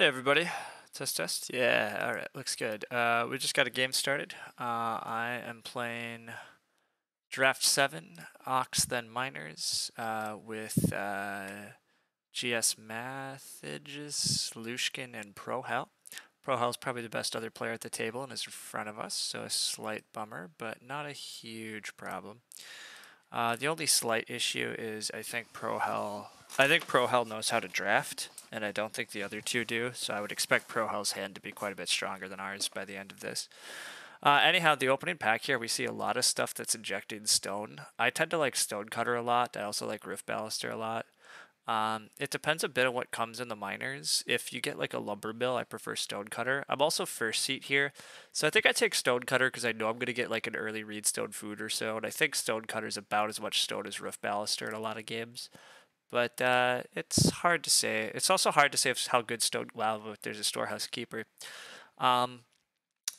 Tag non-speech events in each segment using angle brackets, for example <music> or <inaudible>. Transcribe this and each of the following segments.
Hey everybody, test test. Yeah, all right, looks good. Uh, we just got a game started. Uh, I am playing Draft Seven, Occs then Minors, uh, with uh, GS Mathages, Lushkin, and Prohel. Prohel's probably the best other player at the table and is in front of us, so a slight bummer, but not a huge problem. Uh, the only slight issue is I think Prohel. I think Prohel knows how to draft, and I don't think the other two do. So I would expect Prohel's hand to be quite a bit stronger than ours by the end of this. Uh, anyhow, the opening pack here, we see a lot of stuff that's injecting stone. I tend to like Stonecutter a lot. I also like Rift Baluster a lot. Um, it depends a bit on what comes in the minors. If you get like a lumber mill, I prefer stonecutter. I'm also first seat here, so I think I take stonecutter because I know I'm gonna get like an early reedstone food or so, and I think stonecutter is about as much stone as rift baluster in a lot of games. But uh, it's hard to say. It's also hard to say if, how good stone. Wow, there's a storehouse keeper. Um,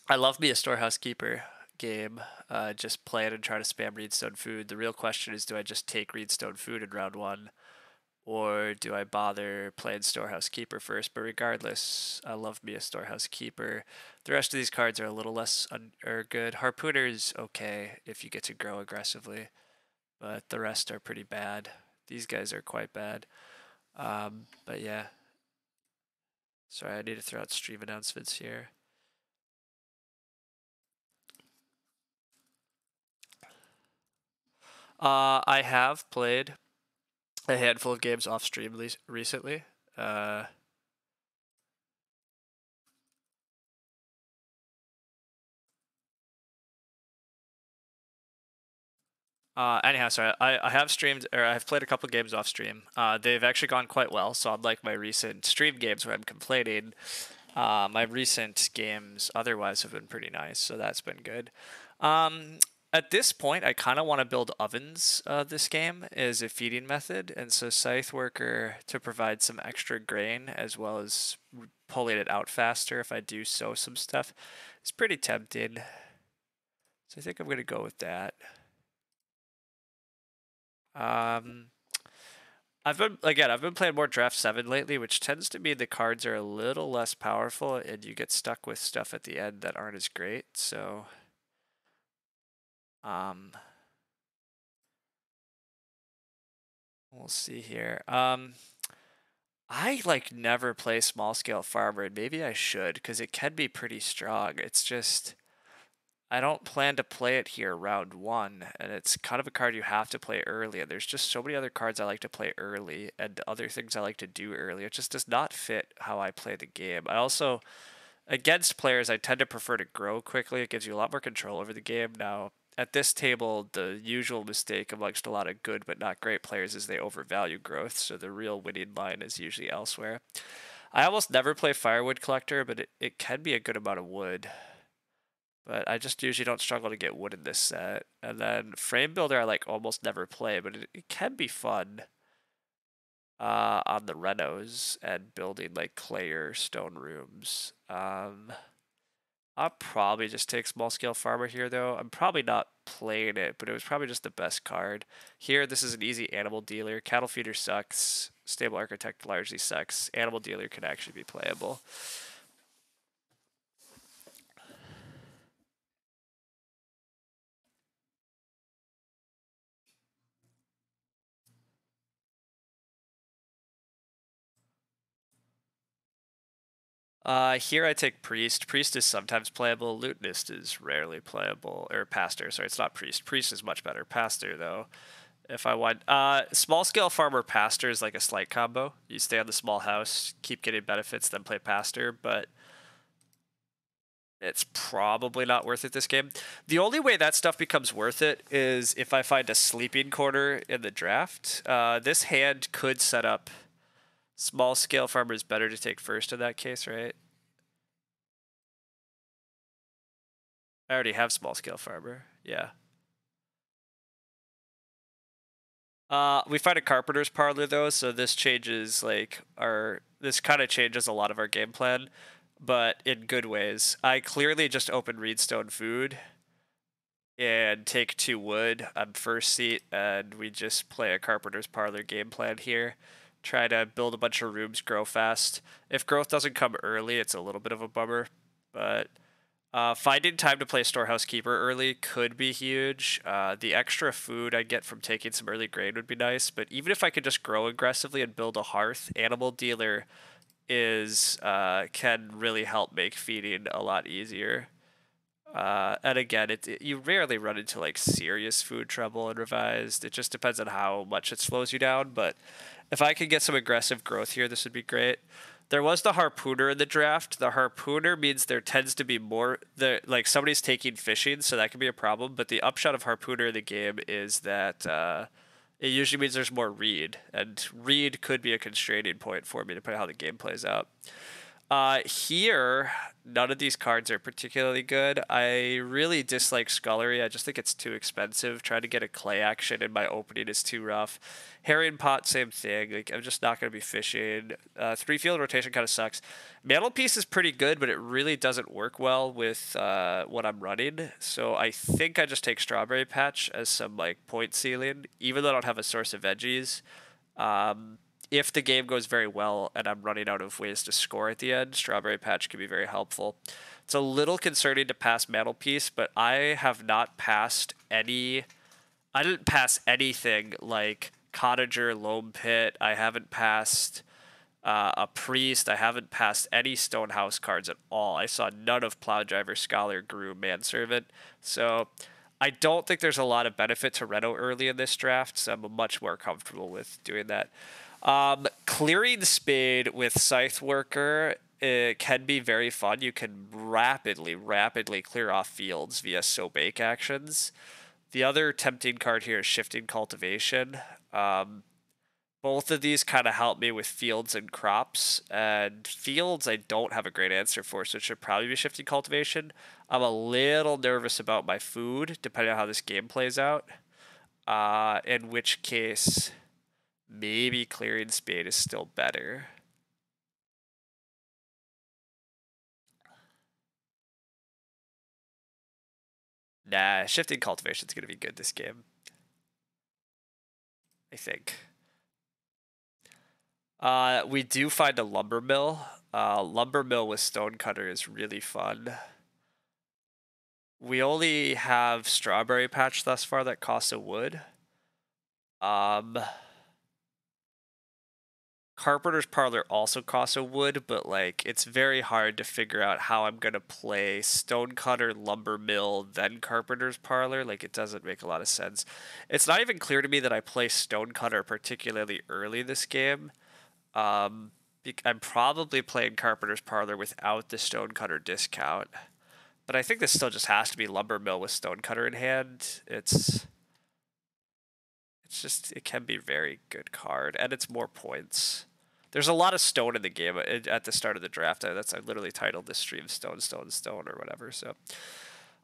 I love me a storehouse keeper game. Uh, just play it and try to spam reedstone food. The real question is, do I just take reedstone food in round one? or do I bother playing Storehouse Keeper first? But regardless, I love me a Storehouse Keeper. The rest of these cards are a little less un- or good. Harpooner's okay if you get to grow aggressively, but the rest are pretty bad. These guys are quite bad. Um, but yeah. Sorry, I need to throw out stream announcements here. Uh, I have played a handful of games off stream le- recently. Uh, Uh, anyhow, sorry, I, I have streamed or I've played a couple games off stream. Uh, they've actually gone quite well. So unlike my recent stream games where I'm complaining, uh, my recent games otherwise have been pretty nice. So that's been good. Um, at this point, I kind of want to build ovens uh, this game is a feeding method, and so Scythe Worker to provide some extra grain as well as pulling it out faster if I do sow some stuff. It's pretty tempting. So I think I'm going to go with that. Um, I've been again. I've been playing more Draft Seven lately, which tends to mean the cards are a little less powerful, and you get stuck with stuff at the end that aren't as great. So um, we'll see here. Um, I like never play small scale farmer, and maybe I should because it can be pretty strong. It's just I don't plan to play it here round one, and it's kind of a card you have to play early. And there's just so many other cards I like to play early, and other things I like to do early. It just does not fit how I play the game. I also against players I tend to prefer to grow quickly. It gives you a lot more control over the game. Now at this table, the usual mistake amongst a lot of good but not great players is they overvalue growth, so the real winning line is usually elsewhere. I almost never play Firewood Collector, but it, it can be a good amount of wood. But I just usually don't struggle to get wood in this set. And then Frame Builder I like almost never play, but it, it can be fun uh, on the renos and building like clay or stone rooms. Um, I'll probably just take small scale farmer here though. I'm probably not playing it, but it was probably just the best card. Here, this is an easy animal dealer. Cattle feeder sucks. Stable architect largely sucks. Animal dealer can actually be playable. Uh, here I take Priest. Priest is sometimes playable. Lutenist is rarely playable. Or Pastor, sorry, it's not Priest. Priest is much better. Pastor, though, if I want. Uh, small scale farmer Pastor is like a slight combo. You stay on the small house, keep getting benefits, then play Pastor, but it's probably not worth it this game. The only way that stuff becomes worth it is if I find a sleeping corner in the draft. Uh, this hand could set up Small scale farmer is better to take first in that case, right? I already have small scale farmer. Yeah. Uh, we find a carpenter's parlor though, so this changes like our this kind of changes a lot of our game plan, but in good ways. I clearly just open reedstone food and take two wood on first seat, and we just play a carpenter's parlor game plan here Try to build a bunch of rooms, grow fast. If growth doesn't come early, it's a little bit of a bummer. But uh, finding time to play Storehouse Keeper early could be huge. Uh, the extra food I get from taking some early grain would be nice. But even if I could just grow aggressively and build a hearth, Animal Dealer is uh, can really help make feeding a lot easier. Uh, and again, it, it, you rarely run into like serious food trouble in revised. It just depends on how much it slows you down. But if I could get some aggressive growth here, this would be great. There was the harpooner in the draft. The harpooner means there tends to be more the like somebody's taking fishing, so that can be a problem. But the upshot of harpooner in the game is that uh, it usually means there's more reed, and reed could be a constraining point for me depending on how the game plays out. Uh, here, none of these cards are particularly good. I really dislike Scullery. I just think it's too expensive. Trying to get a clay action in my opening is too rough. Herring Pot, same thing. Like I'm just not going to be fishing. Uh, three field rotation kind of sucks. Mantelpiece is pretty good, but it really doesn't work well with uh, what I'm running. So I think I just take Strawberry Patch as some like point ceiling, even though I don't have a source of veggies. Um, if the game goes very well and I'm running out of ways to score at the end, Strawberry Patch can be very helpful. It's a little concerning to pass Mantelpiece, but I have not passed any. I didn't pass anything like Cottager, Loam Pit. I haven't passed uh, a Priest. I haven't passed any Stonehouse cards at all. I saw none of Plowdriver, Scholar, Groom, Manservant. So I don't think there's a lot of benefit to Reno early in this draft, so I'm much more comfortable with doing that. Um, clearing spade with scythe worker it can be very fun. You can rapidly, rapidly clear off fields via sow bake actions. The other tempting card here is shifting cultivation. Um, both of these kind of help me with fields and crops. And fields, I don't have a great answer for, so it should probably be shifting cultivation. I'm a little nervous about my food, depending on how this game plays out. Uh, in which case, Maybe clearing spade is still better. Nah, shifting cultivation is going to be good this game. I think. Uh, we do find a lumber mill. Uh, lumber mill with stonecutter is really fun. We only have strawberry patch thus far that costs a wood. Um, Carpenter's Parlor also costs a wood, but like it's very hard to figure out how I'm gonna play Stonecutter, Lumber Mill, then Carpenter's Parlor. Like it doesn't make a lot of sense. It's not even clear to me that I play Stonecutter particularly early this game. Um, I'm probably playing Carpenter's Parlor without the Stonecutter discount, but I think this still just has to be Lumber Mill with Stonecutter in hand. It's it's just it can be very good card, and it's more points. There's a lot of stone in the game uh, at the start of the draft. That's I literally titled this stream "Stone, Stone, Stone" or whatever. So.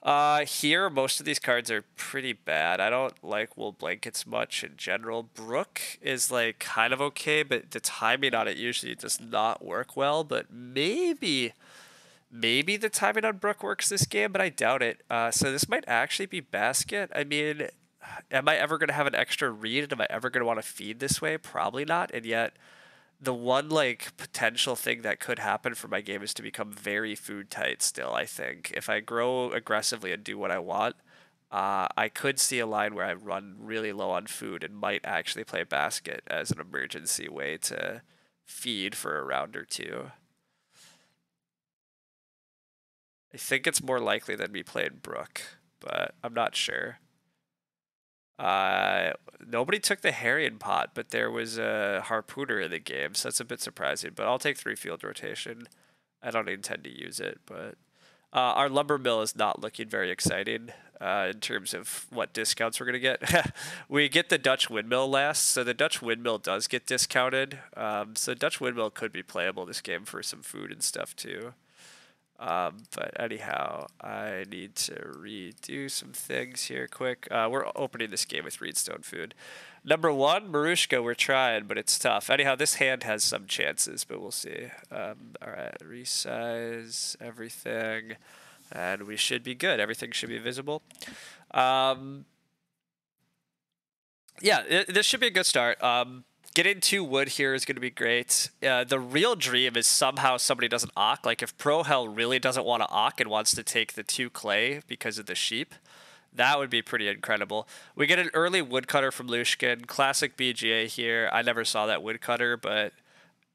Uh, here, most of these cards are pretty bad. I don't like wool blankets much in general. Brook is like kind of okay, but the timing on it usually does not work well. But maybe, maybe the timing on Brook works this game, but I doubt it. Uh, so this might actually be basket. I mean, am I ever going to have an extra reed? Am I ever going to want to feed this way? Probably not. And yet, the one like potential thing that could happen for my game is to become very food tight still i think. If i grow aggressively and do what i want uh, i could see a line where i run really low on food and might actually play basket as an emergency way to feed for a round or two. I think it's more likely than me playing brook but i'm not sure uh, nobody took the Herring pot, but there was a harpooner in the game, so that's a bit surprising. But I'll take three field rotation. I don't intend to use it, but uh, our lumber mill is not looking very exciting uh, in terms of what discounts we're gonna get. <laughs> we get the Dutch windmill last, so the Dutch windmill does get discounted. Um, so Dutch windmill could be playable this game for some food and stuff too. Um, but anyhow, I need to redo some things here quick. Uh, we're opening this game with Reedstone Food. Number one, Marushka, we're trying, but it's tough. Anyhow, this hand has some chances, but we'll see. Um, all right, resize everything, and we should be good. Everything should be visible. Um, yeah, it, this should be a good start. Um, getting two wood here is going to be great. Uh, the real dream is somehow somebody doesn't ock. Like if Prohel really doesn't want to ock and wants to take the two clay because of the sheep, that would be pretty incredible. We get an early woodcutter from Lushkin. Classic BGA here. I never saw that woodcutter, but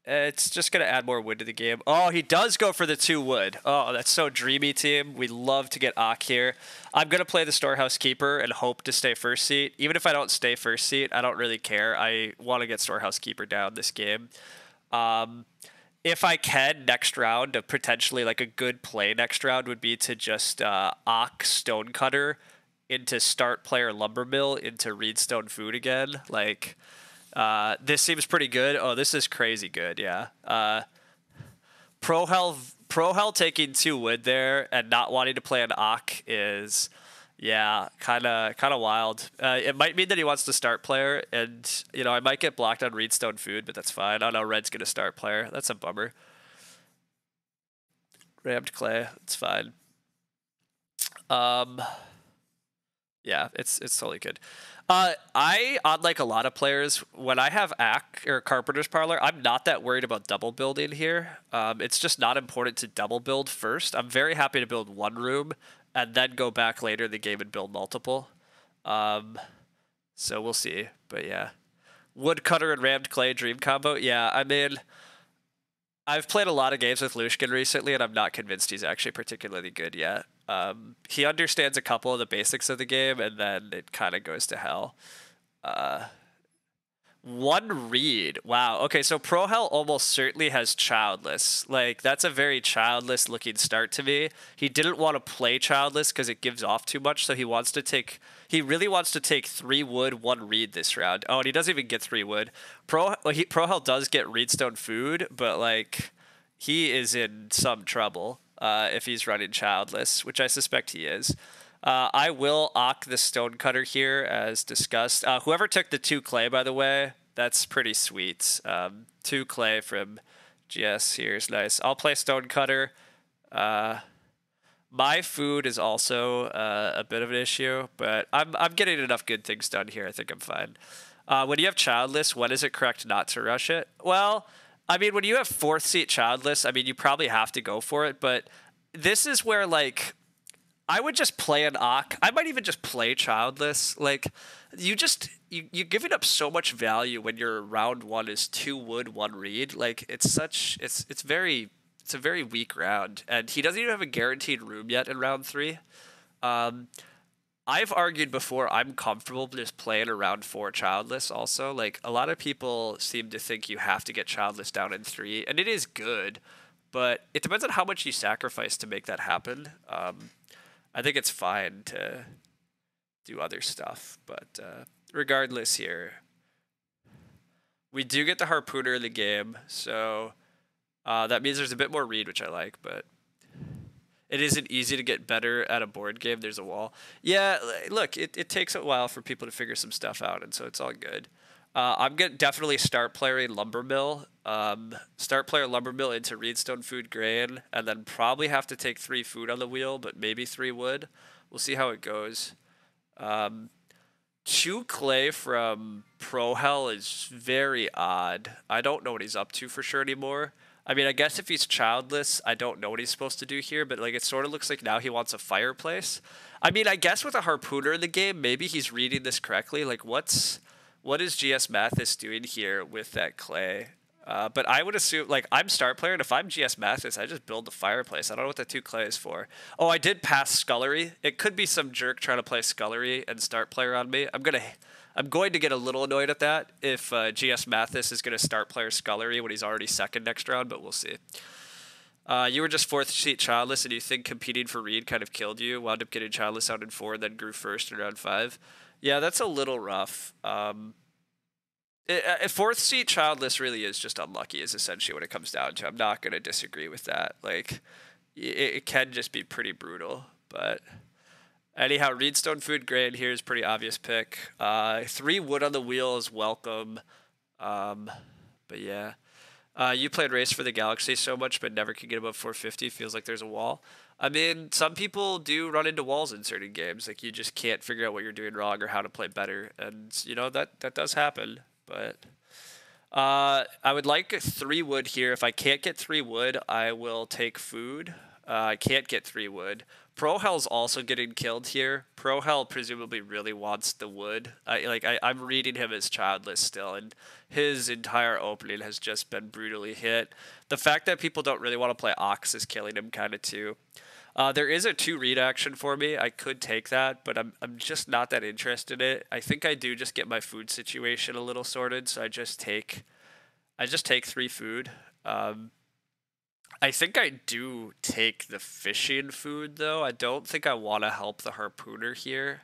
it's just going to add more wood to the game. Oh, he does go for the two wood. Oh, that's so dreamy, team. We love to get Ock here. I'm going to play the Storehouse Keeper and hope to stay first seat. Even if I don't stay first seat, I don't really care. I want to get Storehouse Keeper down this game. Um, if I can, next round, potentially like a good play next round would be to just uh, Ock Stonecutter into start player Lumbermill into Reedstone Food again. Like uh, this seems pretty good. Oh, this is crazy good. Yeah. Uh, Prohel taking two wood there and not wanting to play an Ock is, yeah, kind of kind of wild. Uh, it might mean that he wants to start player, and you know I might get blocked on Reedstone Food, but that's fine. I know Red's gonna start player. That's a bummer. Rammed Clay, it's fine. Um, yeah, it's it's totally good. Uh, I, unlike a lot of players, when I have Ack or Carpenter's Parlor, I'm not that worried about double building here. Um, it's just not important to double build first. I'm very happy to build one room and then go back later in the game and build multiple. Um, so we'll see. But yeah. Woodcutter and Rammed Clay Dream combo. Yeah, I mean, I've played a lot of games with Lushkin recently, and I'm not convinced he's actually particularly good yet. Um, he understands a couple of the basics of the game, and then it kind of goes to hell. Uh, one reed. Wow. Okay, so Prohel almost certainly has childless. Like that's a very childless looking start to me. He didn't want to play childless because it gives off too much, so he wants to take. He really wants to take three wood, one reed this round. Oh, and he doesn't even get three wood. Pro he, Prohel does get Reedstone food, but like he is in some trouble uh, if he's running childless, which I suspect he is. Uh, I will ock the stonecutter here as discussed. Uh, whoever took the two clay, by the way, that's pretty sweet. Um, two clay from GS here is nice. I'll play stonecutter. Uh, my food is also uh, a bit of an issue, but I'm I'm getting enough good things done here. I think I'm fine. Uh, when you have childless, when is it correct not to rush it? Well, I mean, when you have fourth seat childless, I mean, you probably have to go for it. But this is where like I would just play an Ock. I might even just play childless. Like you just you you're giving up so much value when your round one is two wood, one reed. Like it's such it's it's very it's a very weak round, and he doesn't even have a guaranteed room yet in round three. Um, I've argued before I'm comfortable just playing around four childless also. Like a lot of people seem to think you have to get childless down in three, and it is good, but it depends on how much you sacrifice to make that happen. Um, I think it's fine to do other stuff, but uh, regardless here, we do get the harpooner in the game, so uh, that means there's a bit more reed, which I like, but it isn't easy to get better at a board game. There's a wall. Yeah, look, it, it takes a while for people to figure some stuff out, and so it's all good. Uh, I'm gonna definitely start playing Lumbermill. Um, start player Lumbermill into Reedstone Food Grain, and then probably have to take three food on the wheel, but maybe three wood. We'll see how it goes. Um, Chew Clay from Prohel is very odd. I don't know what he's up to for sure anymore. I mean, I guess if he's childless, I don't know what he's supposed to do here, but like it sort of looks like now he wants a fireplace. I mean, I guess with a harpooner in the game, maybe he's reading this correctly. Like, what's what is GS Mathis doing here with that clay? Uh, but I would assume, like, I'm start player, and if I'm GS Mathis, I just build the fireplace. I don't know what the two clay is for. Oh, I did pass Scullery. It could be some jerk trying to play Scullery and start player on me. I'm gonna I'm going to get a little annoyed at that if uh, GS Mathis is going to start player Scullery when he's already second next round, but we'll see. Uh, you were just fourth seat childless, and you think competing for Reed kind of killed you. Wound up getting childless out in four, and then grew first in round five. Yeah, that's a little rough. Um, it, uh, fourth seat childless really is just unlucky, is essentially what it comes down to. I'm not going to disagree with that. Like, it, it can just be pretty brutal, but. Anyhow, Reedstone Food Grain here is pretty obvious pick. Uh, three wood on the wheel is welcome. Um, but yeah. Uh, you played Race for the Galaxy so much, but never could get above 450. Feels like there's a wall. I mean, some people do run into walls in certain games. Like you just can't figure out what you're doing wrong or how to play better, and you know that that does happen. But Uh, I would like three wood here. If I can't get three wood, I will take food. Uh, I can't get three wood. Prohel's also getting killed here. Prohel presumably really wants the wood. I like I, I'm reading him as childless still, and his entire opening has just been brutally hit. The fact that people don't really want to play Occs is killing him kind of too. Uh, there is a two reed action for me. I could take that, but I'm I'm just not that interested in it. I think I do just get my food situation a little sorted, so I just take I just take three food. Um, I think I do take the fishing food though. I don't think I want to help the harpooner here,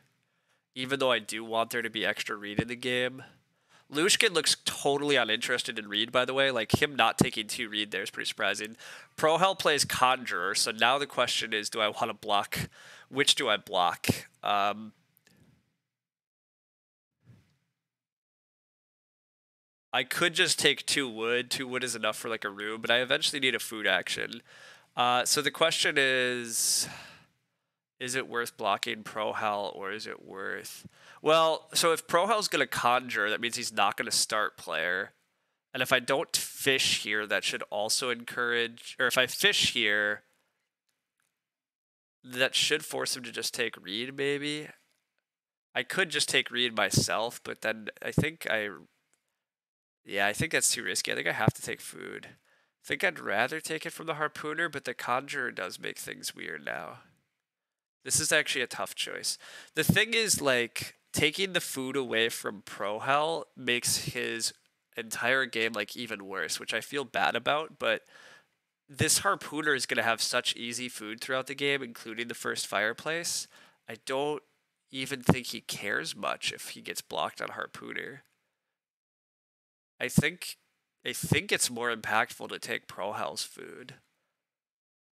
even though I do want there to be extra reed in the game. Lushkin looks totally uninterested in Reed, by the way. Like, him not taking two Reed there is pretty surprising. Prohel plays Conjurer, so now the question is do I want to block? Which do I block? Um, I could just take two wood. Two wood is enough for like a room, but I eventually need a food action. Uh, so the question is is it worth blocking Prohel or is it worth well, so if Prohel's going to conjure, that means he's not going to start player. And if I don't fish here, that should also encourage, or if I fish here, that should force him to just take reed, maybe. I could just take reed myself, but then I think I, yeah, I think that's too risky. I think I have to take food. I think I'd rather take it from the harpooner, but the conjurer does make things weird now. This is actually a tough choice. The thing is, like, taking the food away from Prohel makes his entire game like even worse, which I feel bad about, but this harpooner is going to have such easy food throughout the game, including the first fireplace. I don't even think he cares much if he gets blocked on harpooner. I think I think it's more impactful to take Pro Prohel's food.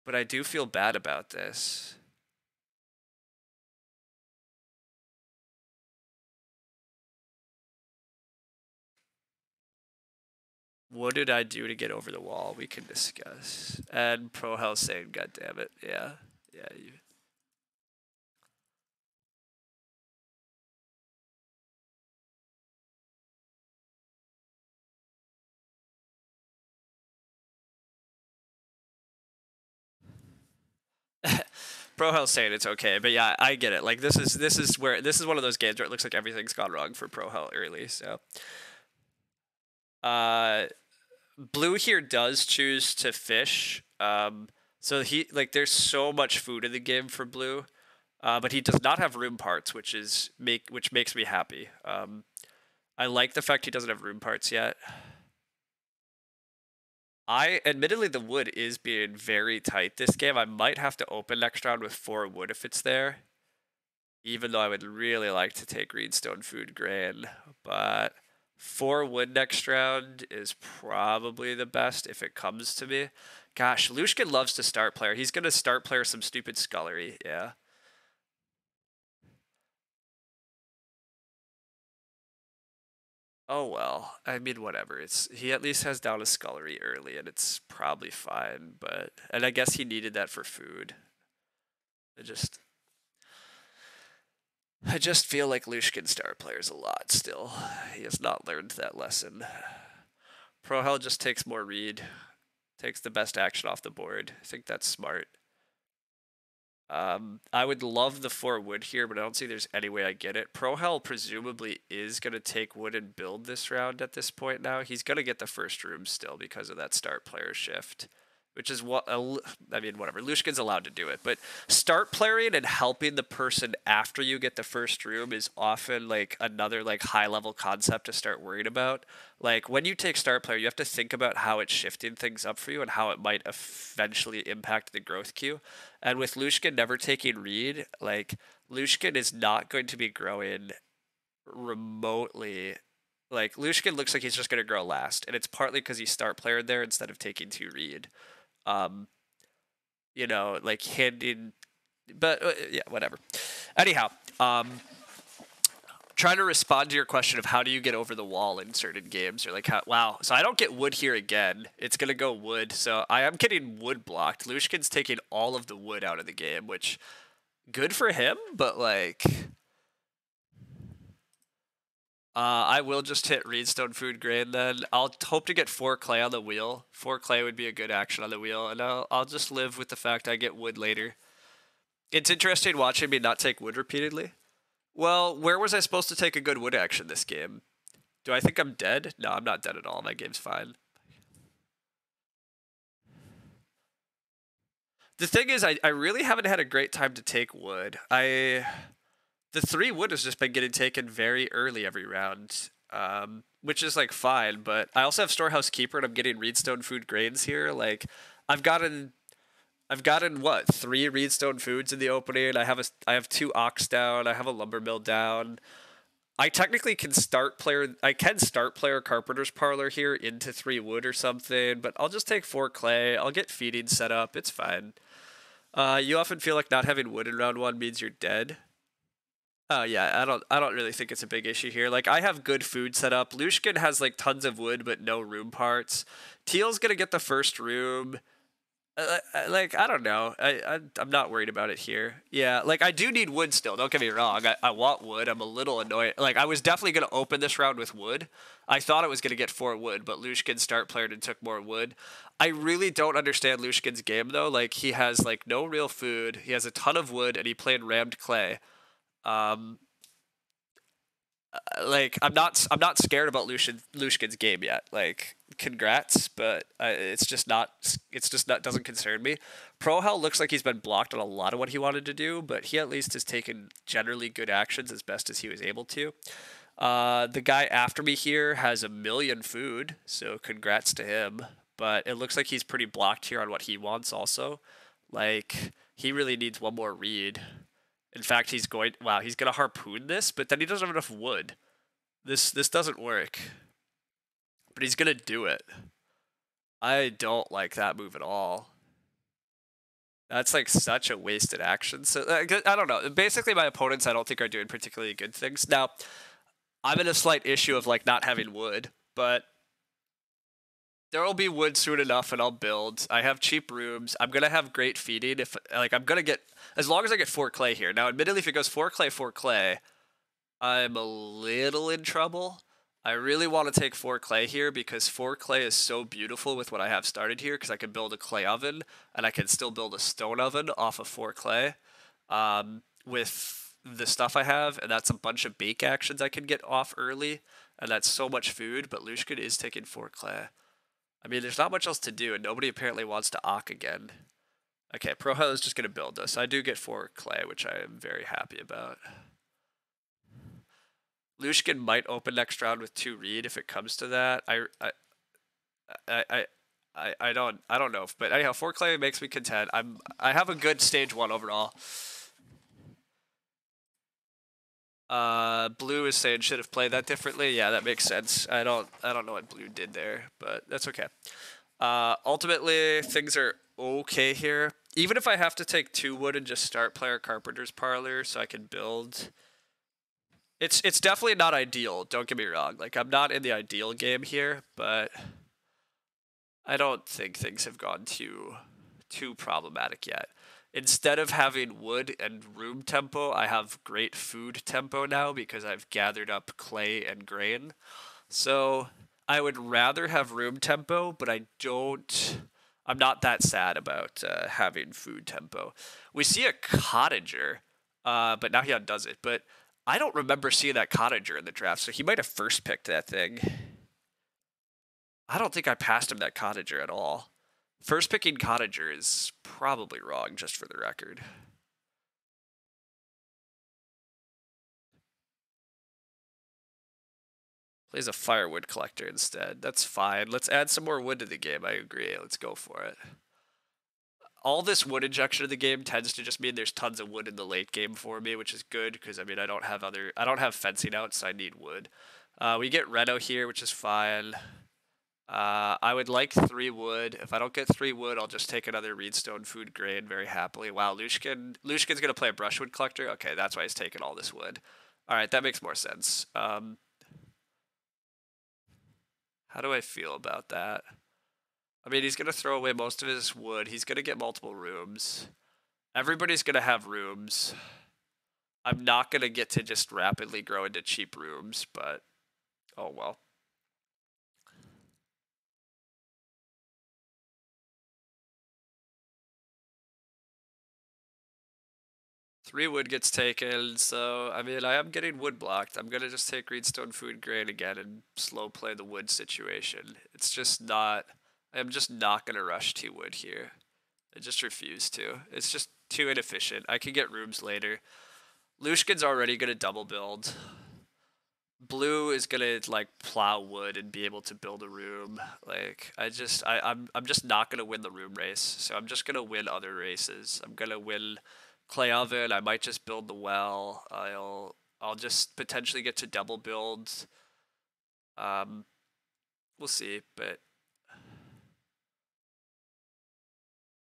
But I do feel bad about this. what did I do to get over the wall? We can discuss. And Pro Prohel saying, God damn it. Yeah. Yeah. You. Prohel saying it's okay, but yeah, I get it. Like this is this is where this is one of those games where it looks like everything's gone wrong for Prohel early. So, uh, Blue here does choose to fish. Um, so he like there's so much food in the game for Blue, uh, but he does not have room parts, which is make which makes me happy. Um, I like the fact he doesn't have room parts yet. I admittedly the wood is being very tight this game. I might have to open next round with four wood if it's there. Even though I would really like to take reedstone food grain, but Four wood next round is probably the best if it comes to me. Gosh, Lushkin loves to start player. He's to start player some stupid scullery. Yeah. Oh well, I mean whatever. It's he at least has down a scullery early, and it's probably fine. But and I guess he needed that for food. It just I just feel like Lushkin star players a lot still. He has not learned that lesson. Prohel just takes more reed, takes the best action off the board. I think that's smart. Um, I would love the four wood here, but I don't see there's any way I get it. Prohel presumably is going to take wood and build this round at this point now. He's going to get the first room still because of that start player shift which is what I mean, whatever. Lushkin's allowed to do it, but start playing and helping the person after you get the first room is often like another like high level concept to start worrying about. Like when you take start player, you have to think about how it's shifting things up for you and how it might eventually impact the growth queue. And with Lushkin never taking reed, like Lushkin is not going to be growing remotely like Lushkin looks like he's just going to grow last, and it's partly because he start player there instead of taking two reed um, you know, like handing, but uh, yeah, whatever. Anyhow, um, trying to respond to your question of how do you get over the wall in certain games. You're like, how, wow. So I don't get wood here again. It's gonna go wood. So I am getting wood blocked. Lushkin's taking all of the wood out of the game, which good for him, but like Uh, I will just hit Reedstone Food Grain then. I'll hope to get four clay on the wheel. Four clay would be a good action on the wheel, and I'll, I'll just live with the fact I get wood later. It's interesting watching me not take wood repeatedly. Well, where was I supposed to take a good wood action this game? Do I think I'm dead? No, I'm not dead at all. My game's fine. The thing is, I, I really haven't had a great time to take wood. I the three wood has just been getting taken very early every round, um, which is like fine. But I also have storehouse keeper, and I'm getting reedstone food grains here. Like I've gotten, I've gotten what three reedstone foods in the opening. I have a, I have two occs down. I have a lumber mill down. I technically can start player. I can start player carpenter's parlor here into three wood or something, but I'll just take four clay. I'll get feeding set up. It's fine. Uh, you often feel like not having wood in round one means you're dead. Oh yeah, I don't I don't really think it's a big issue here. Like I have good food set up. Lushkin has like tons of wood but no room parts. Teal's gonna get the first room. Uh, uh, like I don't know. I, I I'm not worried about it here. Yeah, like I do need wood still. Don't get me wrong. I, I want wood. I'm a little annoyed. Like I was definitely gonna open this round with wood. I thought I was gonna get four wood, but Lushkin start played and took more wood. I really don't understand Lushkin's game though. Like he has like no real food. He has a ton of wood and he played rammed clay. Um, uh, like I'm not I'm not scared about Lucian Lushkin's game yet. Like congrats, but uh, it's just not it's just not doesn't concern me. Prohel looks like he's been blocked on a lot of what he wanted to do, but he at least has taken generally good actions as best as he was able to. Uh, the guy after me here has a million food, so congrats to him. But it looks like he's pretty blocked here on what he wants also. Like he really needs one more reed. In fact, he's going. Wow, he's gonna harpoon this, but then he doesn't have enough wood. This this doesn't work. But he's gonna do it. I don't like that move at all. That's like such a wasted action. So uh, I don't know. Basically, my opponents I don't think are doing particularly good things. Now, I'm in a slight issue of like not having wood, but there will be wood soon enough and I'll build. I have cheap rooms. I'm gonna have great feeding if like I'm gonna get as long as I get four clay here. Now admittedly if it goes four clay, four clay, I'm a little in trouble. I really want to take four clay here because four clay is so beautiful with what I have started here because I can build a clay oven and I can still build a stone oven off of four clay um, with the stuff I have and that's a bunch of bake actions I can get off early and that's so much food but Lushkin is taking four clay. I mean, there's not much else to do, and nobody apparently wants to Ock again. Okay, Prohel is just going to build this. I do get four clay, which I am very happy about. Lushkin might open next round with two reed if it comes to that. I, I, I, I, I don't, I don't know. But anyhow, four clay makes me content. I'm, I have a good stage one overall. Uh, Blue is saying should have played that differently. Yeah, that makes sense. I don't I don't know what Blue did there, but that's okay. Uh, ultimately, things are okay here. Even if I have to take two wood and just start player Carpenter's Parlor so I can build, it's it's definitely not ideal. Don't get me wrong. Like I'm not in the ideal game here, but I don't think things have gone too too problematic yet instead of having wood and room tempo, I have great food tempo now because I've gathered up clay and grain. So I would rather have room tempo, but I don't. I'm not that sad about uh, having food tempo. We see a cottager, uh, but now he undoes it. But I don't remember seeing that cottager in the draft, so he might have first picked that thing. I don't think I passed him that cottager at all. First picking Cottager is probably wrong, just for the record. Plays a firewood collector instead. That's fine. Let's add some more wood to the game. I agree. Let's go for it. All this wood injection in the game tends to just mean there's tons of wood in the late game for me, which is good because I mean I don't have other I don't have fencing out, so I need wood. Uh, we get Reno here, which is fine. Uh, I would like three wood. If I don't get three wood, I'll just take another Reedstone food grain very happily. Wow, Lushkin, Lushkin's going to play a brushwood collector? Okay, that's why he's taking all this wood. All right, that makes more sense. Um, how do I feel about that? I mean, he's going to throw away most of his wood. He's going to get multiple rooms. Everybody's going to have rooms. I'm not going to get to just rapidly grow into cheap rooms, but Oh well. Three wood gets taken, so I mean I am getting wood blocked. I'm gonna just take reedstone food grain again and slow play the wood situation. It's just not I'm just not gonna rush two wood here. I just refuse to. It's just too inefficient. I can get rooms later. Lushkin's already gonna double build. Blue is gonna like plow wood and be able to build a room. Like I just I, I'm I'm just not gonna win the room race. So I'm just gonna win other races. I'm gonna win clay oven. I might just build the well. I'll I'll just potentially get to double build. Um, we'll see, but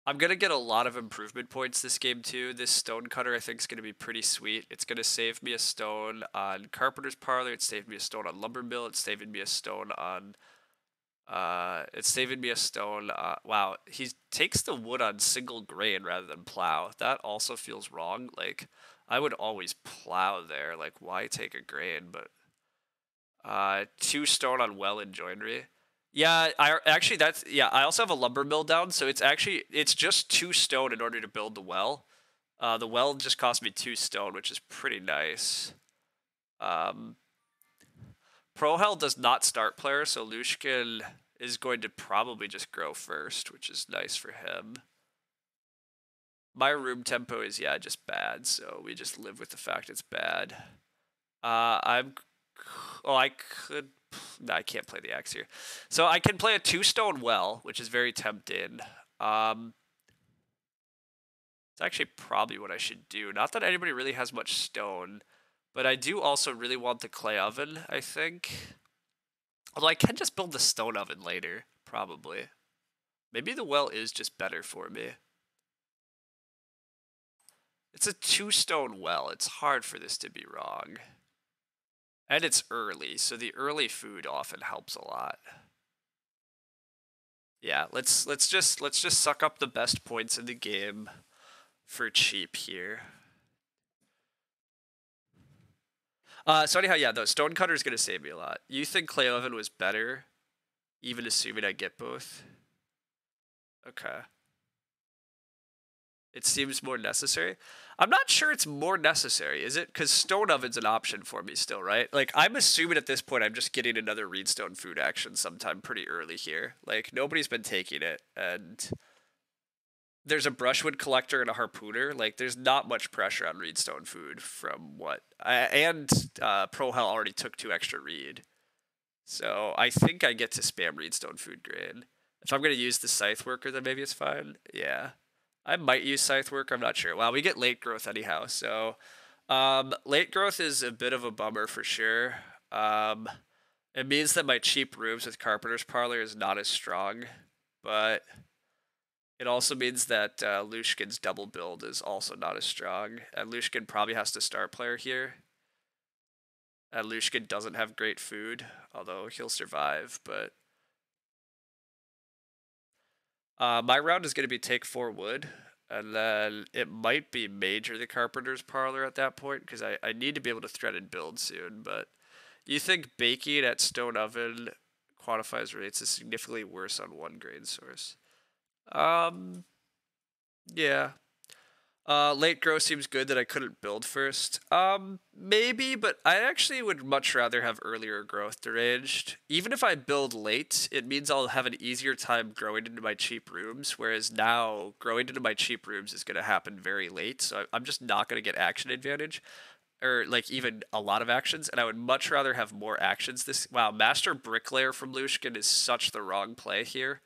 I'm gonna get a lot of improvement points this game too. This stone cutter I think is gonna be pretty sweet. It's gonna save me a stone on carpenter's parlor. It's saved me a stone on lumber mill. It's saving me a stone on uh, it's saving me a stone. Uh, wow, he takes the wood on single grain rather than plow. That also feels wrong. Like, I would always plow there. Like, why take a grain? But uh, two stone on well and joinery. Yeah, I actually that's yeah. I also have a lumber mill down, so it's actually it's just two stone in order to build the well. Uh, the well just cost me two stone, which is pretty nice. Um, Prohel does not start player, so Lushkin is going to probably just grow first, which is nice for him. My room tempo is, yeah, just bad, so we just live with the fact it's bad. Uh, I'm... Oh, I could... No, I can't play the axe here. So I can play a two-stone well, which is very tempting. Um, it's actually probably what I should do. Not that anybody really has much stone. But I do also really want the clay oven, I think. Although I can just build the stone oven later, probably. Maybe the well is just better for me. It's a two stone well. It's hard for this to be wrong. And it's early, so the early food often helps a lot. Yeah, let's let's just let's just suck up the best points in the game for cheap here. Uh, so anyhow, yeah, though is gonna save me a lot. You think Clay Oven was better, even assuming I get both? Okay. It seems more necessary. I'm not sure it's more necessary, is it? Because Stone Oven's an option for me still, right? Like, I'm assuming at this point I'm just getting another Reedstone food action sometime pretty early here. Like, nobody's been taking it, and there's a brushwood collector and a harpooner. Like, there's not much pressure on Reedstone food from what. I, and uh, Prohel already took two extra reed. So I think I get to spam Reedstone food grain. If I'm going to use the Scythe Worker, then maybe it's fine. Yeah. I might use Scythe Worker. I'm not sure. Well, we get late growth anyhow. So um, late growth is a bit of a bummer for sure. Um, it means that my cheap rooms with Carpenter's Parlor is not as strong. But it also means that uh, Lushkin's double build is also not as strong, and Lushkin probably has to start player here. And Lushkin doesn't have great food, although he'll survive, but... Uh, my round is going to be take four wood, and then it might be major the Carpenter's Parlor at that point, because I, I need to be able to thread and build soon, but you think baking at Stone Oven quantifies rates is significantly worse on one grain source. Um, yeah. Uh, late growth seems good that I couldn't build first. Um, maybe, but I actually would much rather have earlier growth deranged. Even if I build late, it means I'll have an easier time growing into my cheap rooms, whereas now growing into my cheap rooms is going to happen very late, so I'm just not going to get action advantage. Or like even a lot of actions, and I would much rather have more actions. This wow, Master Bricklayer from Lushkin is such the wrong play here.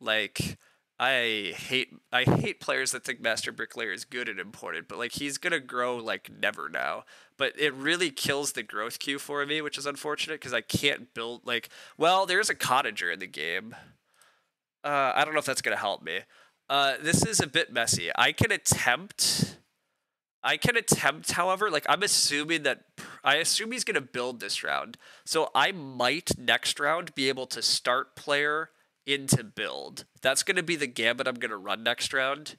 Like I hate I hate players that think Master Bricklayer is good and important, but like he's gonna grow like never now. But it really kills the growth queue for me, which is unfortunate because I can't build like well, there's a cottager in the game. Uh, I don't know if that's gonna help me. Uh, this is a bit messy. I can attempt. I can attempt, however, like I'm assuming that I assume he's gonna build this round, so I might next round be able to start player into build. That's going to be the gambit I'm going to run next round.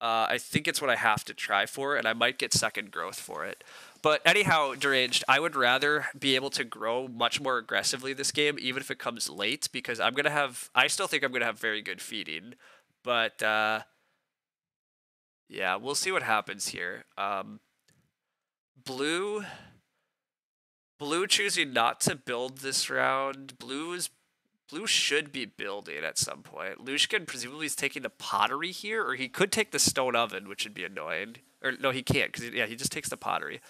Uh, I think it's what I have to try for, and I might get second growth for it. But anyhow, deranged, I would rather be able to grow much more aggressively this game, even if it comes late, because I'm gonna have. I still think I'm gonna have very good feeding, but uh, yeah, we'll see what happens here. Um, blue, blue choosing not to build this round. Blue is Blue should be building at some point. Lushkin presumably is taking the pottery here, or he could take the stone oven, which would be annoying. Or no, he can't because yeah, he just takes the pottery.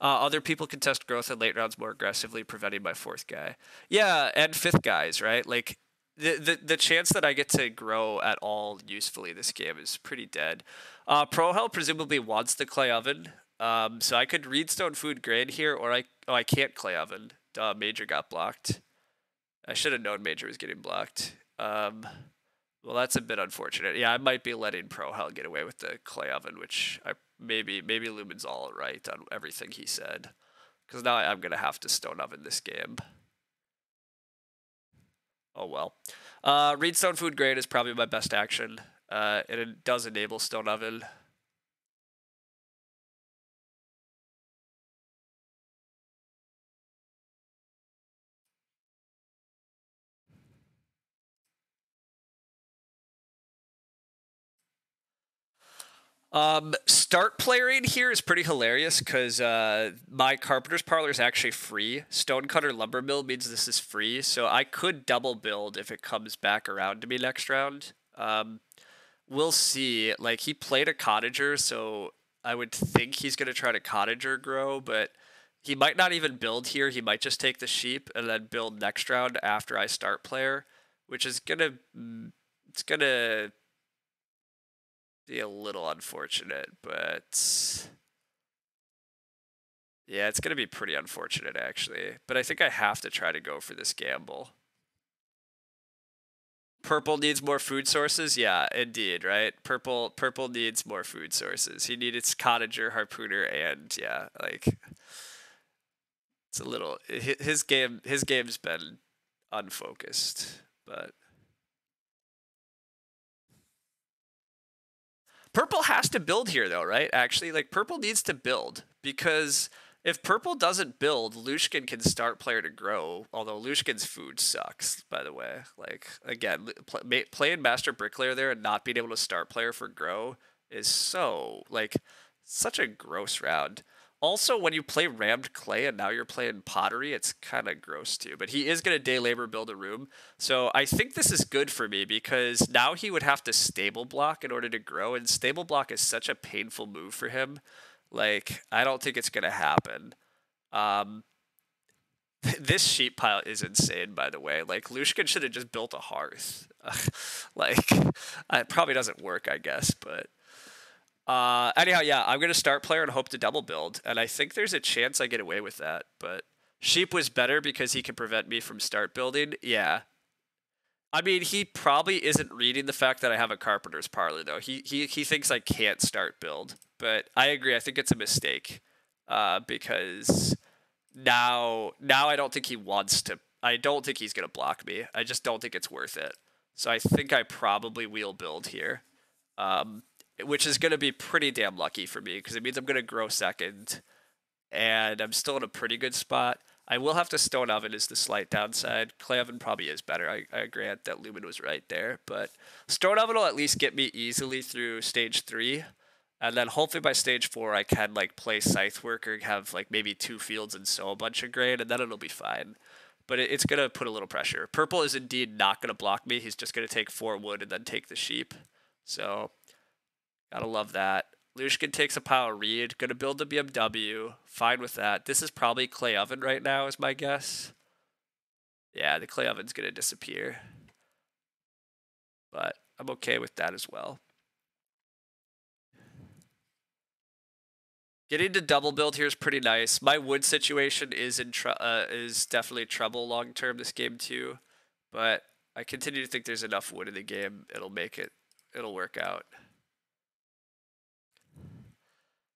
Uh, other people contest growth in late rounds more aggressively, preventing my fourth guy. Yeah, and fifth guys, right? Like the the the chance that I get to grow at all usefully this game is pretty dead. Uh, Prohel presumably wants the clay oven, um, so I could reedstone food grain here, or I oh I can't clay oven. Uh, Major got blocked. I should have known Major was getting blocked. Um, well, that's a bit unfortunate. Yeah, I might be letting Prohel get away with the clay oven, which I maybe maybe Lumen's all right on everything he said, because now I'm gonna have to stone oven this game. Oh well. Uh, Reedstone Food Grain is probably my best action, uh, and it does enable stone oven. Um, start playing here is pretty hilarious because uh, my carpenter's parlor is actually free. Stonecutter lumber mill means this is free, so I could double build if it comes back around to me next round. Um, we'll see. Like he played a cottager, so I would think he's gonna try to cottager grow, but he might not even build here. He might just take the sheep and then build next round after I start player, which is gonna mm, it's gonna be a little unfortunate, but yeah, it's going to be pretty unfortunate actually. But I think I have to try to go for this gamble. Purple needs more food sources. Yeah, indeed, right? Purple purple needs more food sources. He needs cottager, harpooner, and yeah, like it's a little his game. His game's been unfocused, but Purple has to build here, though, right? Actually, like Purple needs to build because if Purple doesn't build, Lushkin can start player to grow. Although Lushkin's food sucks, by the way. Like again, play, playing Master Bricklayer there and not being able to start player for grow is so like such a gross round. Also, when you play rammed clay and now you're playing pottery, it's kind of gross too. But he is going to day labor build a room. So I think this is good for me because now he would have to stable block in order to grow. And stable block is such a painful move for him. Like, I don't think it's going to happen. Um, this sheep pile is insane, by the way. Like, Lushkin should have just built a hearth. <laughs> like, it probably doesn't work, I guess, but uh, anyhow, yeah, I'm gonna start player and hope to double build, and I think there's a chance I get away with that. But sheep was better because he can prevent me from start building. Yeah, I mean he probably isn't reading the fact that I have a carpenter's parlor though. He he he thinks I can't start build, but I agree. I think it's a mistake uh, because now now I don't think he wants to. I don't think he's gonna block me. I just don't think it's worth it. So I think I probably will build here. Um, which is going to be pretty damn lucky for me because it means I'm going to grow second, and I'm still in a pretty good spot. I will have to stone oven is the slight downside. Clay oven probably is better. I, I grant that Lumen was right there, but stone oven will at least get me easily through stage three, and then hopefully by stage four I can like play scythe work or have like maybe two fields and sow a bunch of grain, and then it'll be fine. But it, it's gonna put a little pressure. Purple is indeed not gonna block me. He's just gonna take four wood and then take the sheep. So Gotta love that. Lushkin takes a power read. Gonna build the BMW. Fine with that. This is probably clay oven right now, is my guess. Yeah, the clay oven's gonna disappear. But I'm okay with that as well. Getting to double build here is pretty nice. My wood situation is in uh, is definitely trouble long term this game too, but I continue to think there's enough wood in the game. It'll make it. It'll work out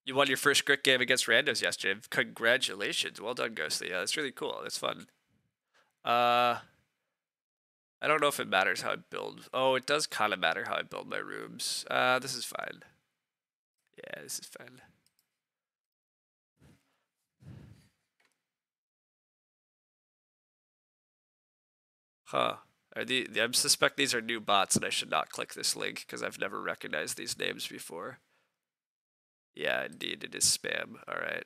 you won your first Grick game against randos yesterday. Congratulations. Well done, Ghostly. Yeah, that's really cool. That's fun. Uh I don't know if it matters how I build. Oh, it does kind of matter how I build my rooms. Uh, this is fine. Yeah, this is fine. Huh. Are the, I suspect these are new bots and I should not click this link because I've never recognized these names before. Yeah, indeed, it is spam. All right.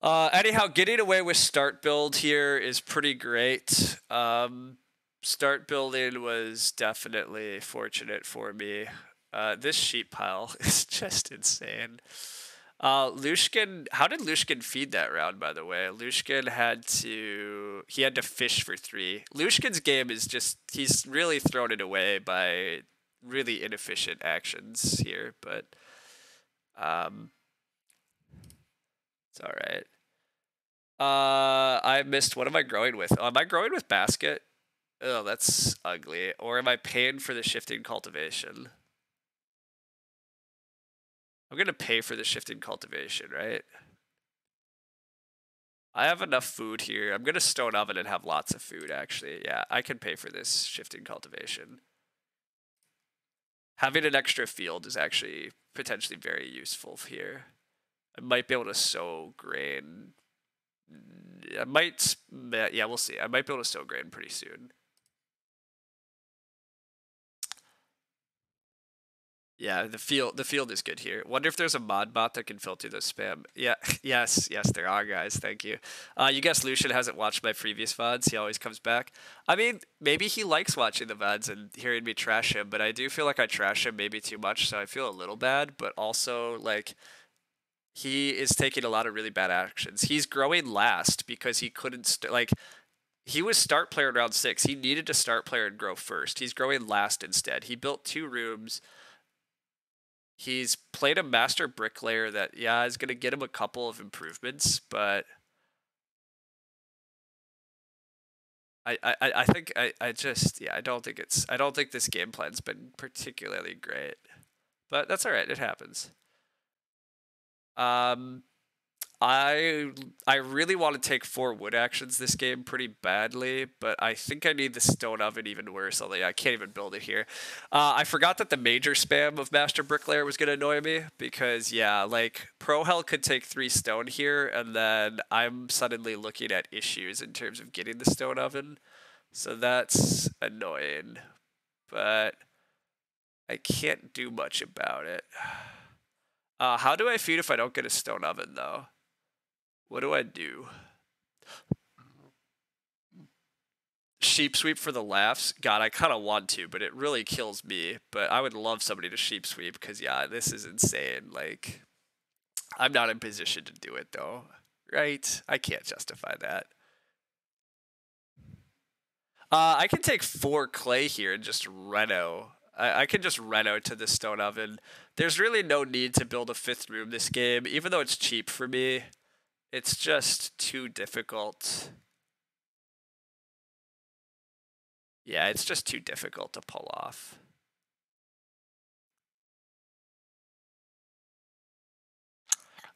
Uh, anyhow, getting away with start build here is pretty great. Um, start building was definitely fortunate for me. Uh, this sheep pile <laughs> is just insane. Uh, Lushkin, how did Lushkin feed that round? By the way, Lushkin had to he had to fish for three. Lushkin's game is just he's really thrown it away by really inefficient actions here, but um, it's all right. Uh, I missed. What am I growing with? Oh, am I growing with basket? Oh, that's ugly. Or am I paying for the shifting cultivation? I'm gonna pay for the shifting cultivation, right? I have enough food here. I'm gonna stone oven and have lots of food. Actually, yeah, I can pay for this shifting cultivation. Having an extra field is actually potentially very useful here. I might be able to sow grain. Mm, I might, yeah, we'll see. I might be able to sow grain pretty soon. Yeah, the field the field is good here. Wonder if there's a mod bot that can filter the spam. Yeah, <laughs> yes, yes, there are guys. Thank you. Uh, you guess Lucian hasn't watched my previous VODs. He always comes back. I mean, maybe he likes watching the VODs and hearing me trash him, but I do feel like I trash him maybe too much, so I feel a little bad. But also, like, he is taking a lot of really bad actions. He's growing last because he couldn't st- like he was start player in round six. He needed to start player and grow first. He's growing last instead. He built two rooms. He's played a master bricklayer that yeah is gonna get him a couple of improvements, but I, I, I think I, I just yeah I don't think it's I don't think this game plan's been particularly great, but that's all right. It happens. Um, I I really want to take four wood actions this game pretty badly, but I think I need the stone oven even worse. I can't even build it here. Uh, I forgot that the major spam of Master Bricklayer was gonna annoy me because yeah, like Prohel could take three stone here, and then I'm suddenly looking at issues in terms of getting the stone oven, so that's annoying. But I can't do much about it. <sighs> Uh, how do I feed if I don't get a stone oven, though? What do I do? Sheep sweep for the laughs? God, I kind of want to, but it really kills me. But I would love somebody to sheep sweep because, yeah, this is insane. Like, I'm not in position to do it, though. Right? I can't justify that. Uh, I can take four clay here and just reno I, I can just reno to the stone oven. There's really no need to build a fifth room this game, even though it's cheap for me. It's just too difficult. Yeah, it's just too difficult to pull off.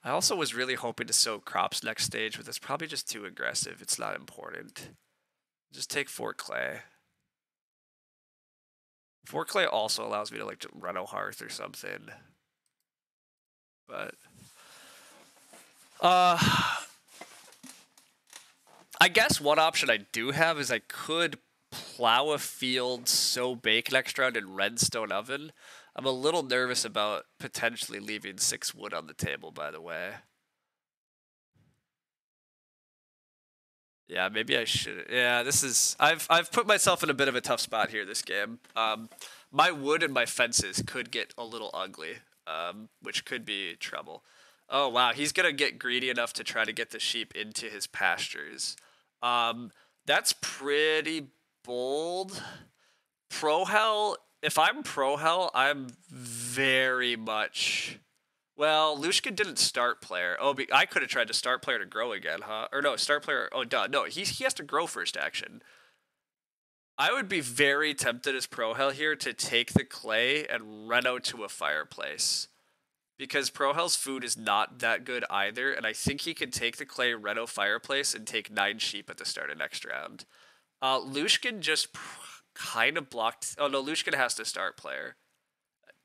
I also was really hoping to sow crops next stage, but it's probably just too aggressive. It's not important. Just take four clay. Four clay also allows me to like run a hearth or something. But uh I guess one option I do have is I could plow a field, sow bake next round in redstone oven. I'm a little nervous about potentially leaving six wood on the table, by the way. Yeah, maybe I should. Yeah, this is. I've I've put myself in a bit of a tough spot here this game. Um, my wood and my fences could get a little ugly, um, which could be trouble. Oh wow, he's gonna get greedy enough to try to get the sheep into his pastures. Um, that's pretty bold. Prohel. If I'm Prohel, I'm very much well, Lushka didn't start player. Oh, I could have tried to start player to grow again, huh? Or no, start player. Oh, duh. No, he, he has to grow first action. I would be very tempted as Prohel here to take the clay and reno to a fireplace. Because Prohel's food is not that good either, and I think he could take the clay Reno fireplace and take nine sheep at the start of next round. Uh, Lushkin just kind of blocked. Oh no, Lushkin has to start player.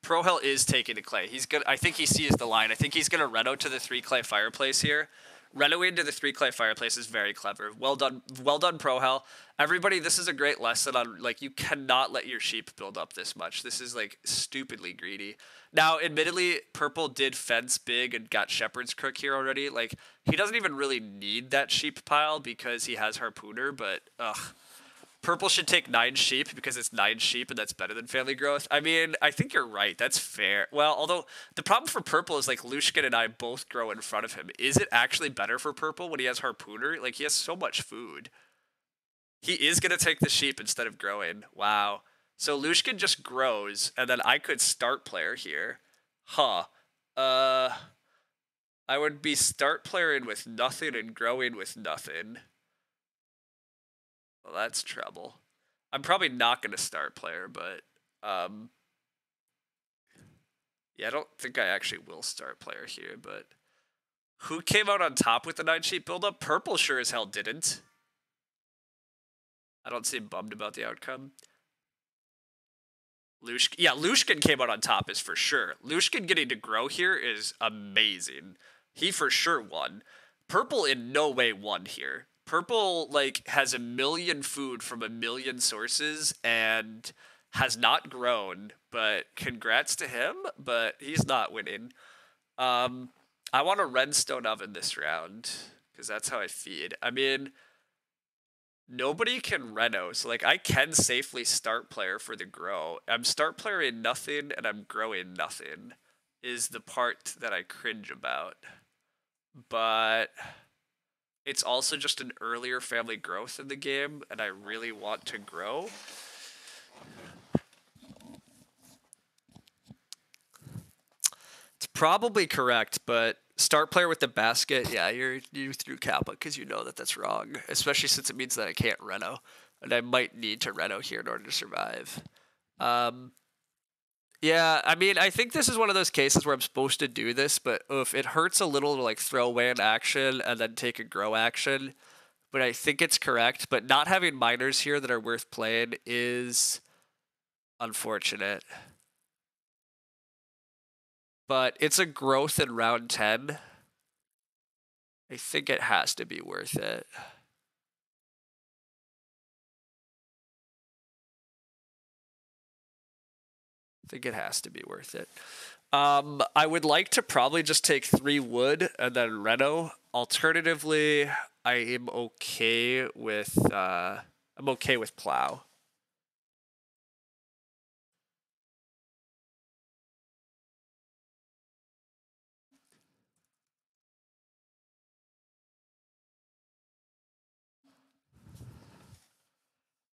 Prohel is taking the clay. He's gonna. I think he sees the line. I think he's gonna Reno to the three clay fireplace here. Reno into the three clay fireplace is very clever. Well done, well done, Prohel. Everybody, this is a great lesson on like you cannot let your sheep build up this much. This is like stupidly greedy. Now, admittedly, Purple did fence big and got Shepherd's Crook here already. Like he doesn't even really need that sheep pile because he has Harpooner. But ugh, Purple should take nine sheep because it's nine sheep and that's better than family growth. I mean, I think you're right. That's fair. Well, although the problem for Purple is like Lushkin and I both grow in front of him. Is it actually better for Purple when he has Harpooner? Like he has so much food. He is gonna take the sheep instead of growing. Wow. So Lushkin just grows, and then I could start player here. Huh. Uh I would be start playing with nothing and growing with nothing. Well, that's trouble. I'm probably not going to start player, but um, yeah, I don't think I actually will start player here. But who came out on top with the nine sheep buildup? Purple sure as hell didn't. I don't seem bummed about the outcome. Lushkin, yeah, Lushkin came out on top is for sure. Lushkin getting to grow here is amazing. He for sure won. Purple in no way won here. Purple like has a million food from a million sources and has not grown, but congrats to him, but he's not winning. Um, I want a redstone oven this round because that's how I feed. I mean, nobody can reno, so like I can safely start player for the grow. I'm start player in nothing and I'm growing nothing is the part that I cringe about. But it's also just an earlier family growth in the game, and I really want to grow. It's probably correct, but start player with the basket, yeah, you're you threw Kappa because you know that that's wrong, especially since it means that I can't reno, and I might need to reno here in order to survive. Um, yeah, I mean, I think this is one of those cases where I'm supposed to do this, but if it hurts a little to like throw away an action and then take a grow action. But I think it's correct. But not having minors here that are worth playing is unfortunate. But it's a growth in round 10. I think it has to be worth it. I think it has to be worth it. Um, I would like to probably just take three wood and then Reno. Alternatively, I am okay with uh, I'm okay with plow.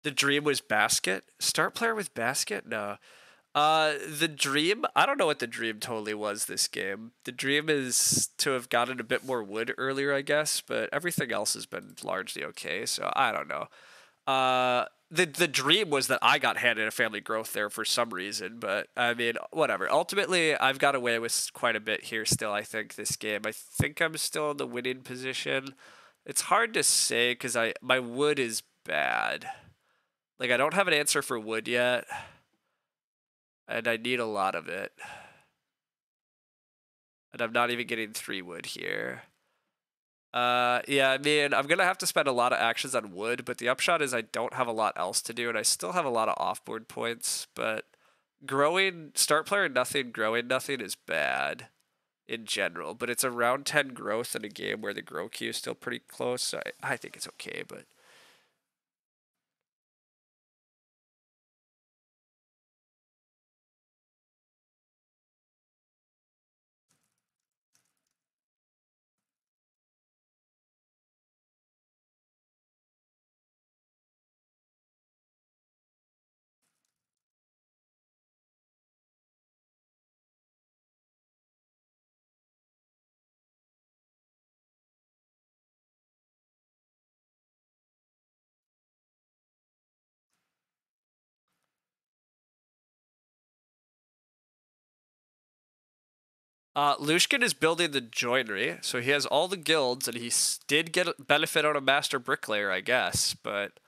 The dream was basket. Start player with basket? No. Uh, the dream. I don't know what the dream totally was this game. The dream is to have gotten a bit more wood earlier, I guess, but everything else has been largely okay. So I don't know. Uh, the the dream was that I got handed a family growth there for some reason, but I mean, whatever. Ultimately, I've got away with quite a bit here still. I think this game. I think I'm still in the winning position. It's hard to say because I my wood is bad. Like I don't have an answer for wood yet and I need a lot of it. And I'm not even getting three wood here. Uh, yeah, I mean, I'm gonna have to spend a lot of actions on wood, but the upshot is I don't have a lot else to do, and I still have a lot of offboard points. But growing start player nothing, growing nothing is bad in general. But it's around ten growth in a game where the grow queue is still pretty close. So I, I think it's okay, but. Uh, Lushkin is building the joinery, so he has all the guilds, and he did get a benefit out of Master Bricklayer, I guess. But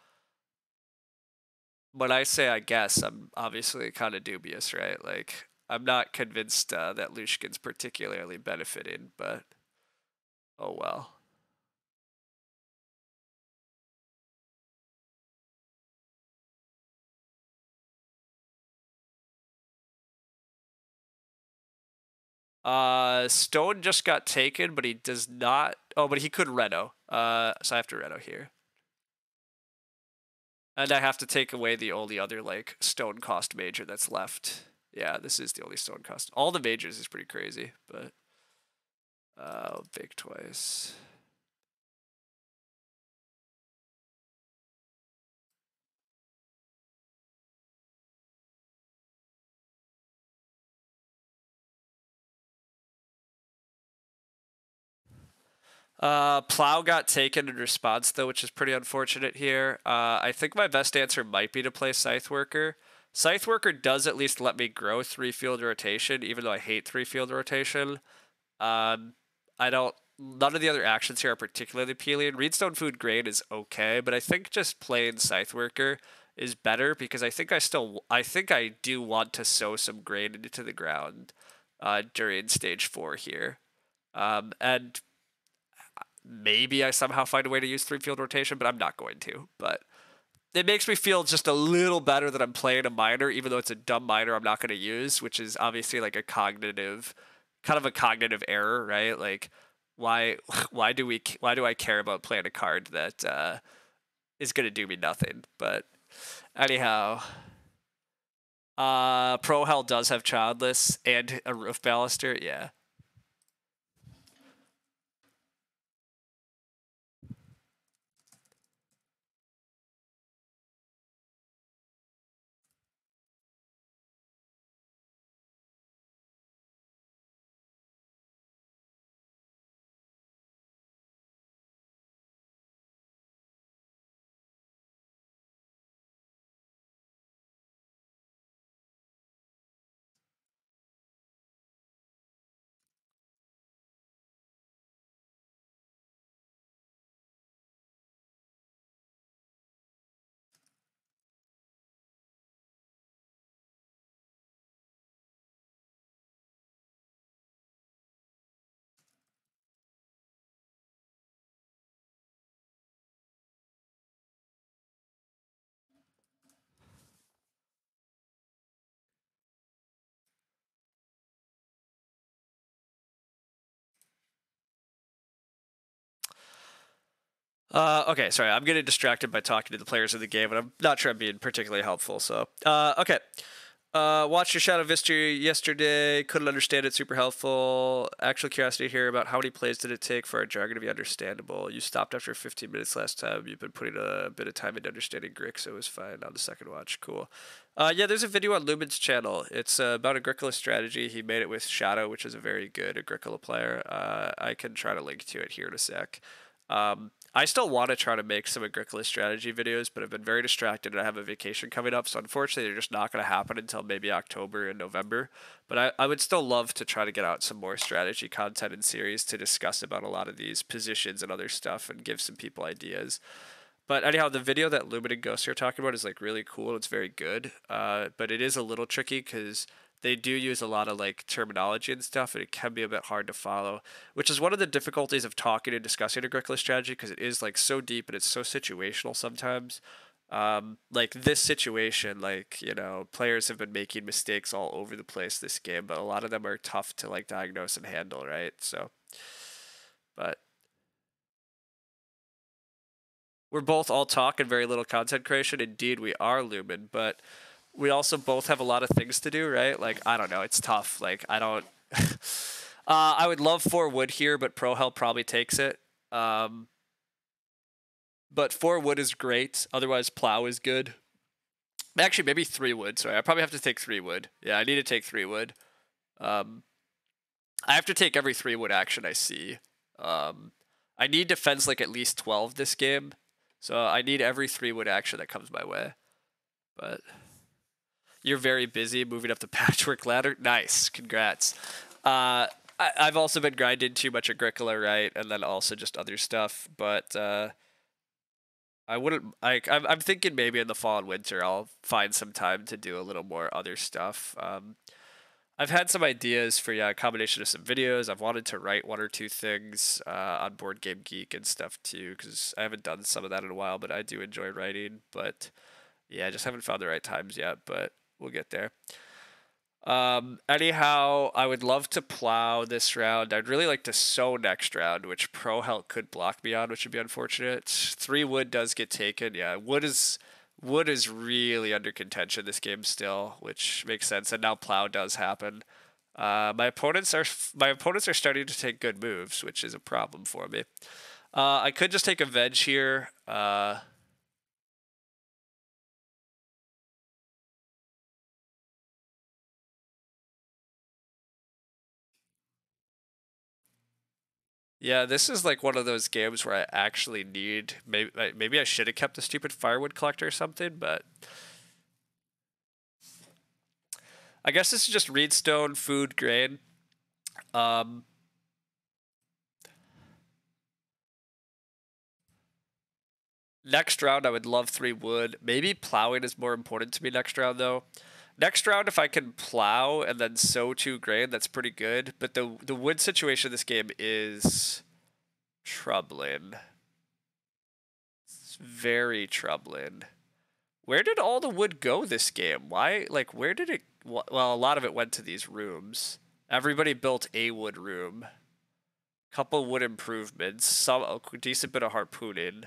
when I say I guess, I'm obviously kind of dubious, right? Like, I'm not convinced uh, that Lushkin's particularly benefiting, but oh well. Uh, Stone just got taken, but he does not. Oh, but he could Reno. Uh, so I have to Reno here. And I have to take away the only other like stone cost major that's left. Yeah, this is the only stone cost. All the majors is pretty crazy, but uh, big twice. Uh, Plow got taken in response though, which is pretty unfortunate here. Uh, I think my best answer might be to play Scythe Worker. Scythe Worker does at least let me grow three field rotation, even though I hate three field rotation. Um, I don't. None of the other actions here are particularly appealing. Reedstone Food Grain is okay, but I think just playing Scythe Worker is better because I think I still. I think I do want to sow some grain into the ground uh, during stage four here. Um, and maybe I somehow find a way to use three field rotation, but I'm not going to. But it makes me feel just a little better that I'm playing a minor, even though it's a dumb minor I'm not going to use, which is obviously like a cognitive, kind of a cognitive error, right? Like, why, <laughs> why do we, why do I care about playing a card that uh, is going to do me nothing? But anyhow, uh, Prohel does have Childless and a Roof Baluster, yeah. Uh, okay, sorry, I'm getting distracted by talking to the players of the game, and I'm not sure I'm being particularly helpful. So, uh, okay. Uh, watched your Shadow Vista yesterday. Couldn't understand it. Super helpful. Actual curiosity here about how many plays did it take for our jargon to be understandable? You stopped after 15 minutes last time. You've been putting a bit of time into understanding Grick, so it was fine on the second watch. Cool. Uh, yeah, there's a video on Lumen's channel. It's uh, about Agricola strategy. He made it with Shadow, which is a very good Agricola player. Uh, I can try to link to it here in a sec. Um, I still want to try to make some Agricola strategy videos, but I've been very distracted and I have a vacation coming up. So unfortunately, they're just not going to happen until maybe October and November. But I, I would still love to try to get out some more strategy content and series to discuss about a lot of these positions and other stuff and give some people ideas. But anyhow, the video that Lumen and Ghost are talking about is like really cool. It's very good. Uh, but it is a little tricky because they do use a lot of like terminology and stuff, and it can be a bit hard to follow, which is one of the difficulties of talking and discussing Agricola strategy because it is like so deep and it's so situational sometimes. Um, like this situation, like you know, players have been making mistakes all over the place this game, but a lot of them are tough to like diagnose and handle, right? So, but we're both all talk and very little content creation. Indeed, we are Lumen, but we also both have a lot of things to do, right? Like I don't know, it's tough. Like I don't. <laughs> uh, I would love four wood here, but Prohel probably takes it. Um, but four wood is great. Otherwise, plow is good. Actually, maybe three wood. Sorry, I probably have to take three wood. Yeah, I need to take three wood. Um, I have to take every three wood action I see. Um, I need defense like at least twelve this game, so I need every three wood action that comes my way. But. You're very busy moving up the <laughs> patchwork ladder. Nice, congrats. Uh, I, I've also been grinding too much Agricola, right, and then also just other stuff. But uh, I wouldn't. I I'm, I'm thinking maybe in the fall and winter I'll find some time to do a little more other stuff. Um, I've had some ideas for yeah, a combination of some videos. I've wanted to write one or two things uh, on Board Game Geek and stuff too, because I haven't done some of that in a while. But I do enjoy writing. But yeah, I just haven't found the right times yet. But we'll get there. Um, anyhow, I would love to plow this round. I'd really like to sow next round, which Prohel could block me on, which would be unfortunate. Three wood does get taken. Yeah, wood is wood is really under contention this game still, which makes sense. And now plow does happen. Uh, my opponents are my opponents are starting to take good moves, which is a problem for me. Uh, I could just take a veg here. Uh, Yeah, this is like one of those games where I actually need maybe maybe I should have kept the stupid firewood collector or something, but I guess this is just reedstone, food, grain. Um, next round, I would love three wood. Maybe plowing is more important to me next round though. Next round, if I can plow and then sow two grain, that's pretty good. But the the wood situation of this game is troubling. It's very troubling. Where did all the wood go this game? Why, like, where did it? Well, a lot of it went to these rooms. Everybody built a wood room. Couple wood improvements. Some a decent bit of harpooning.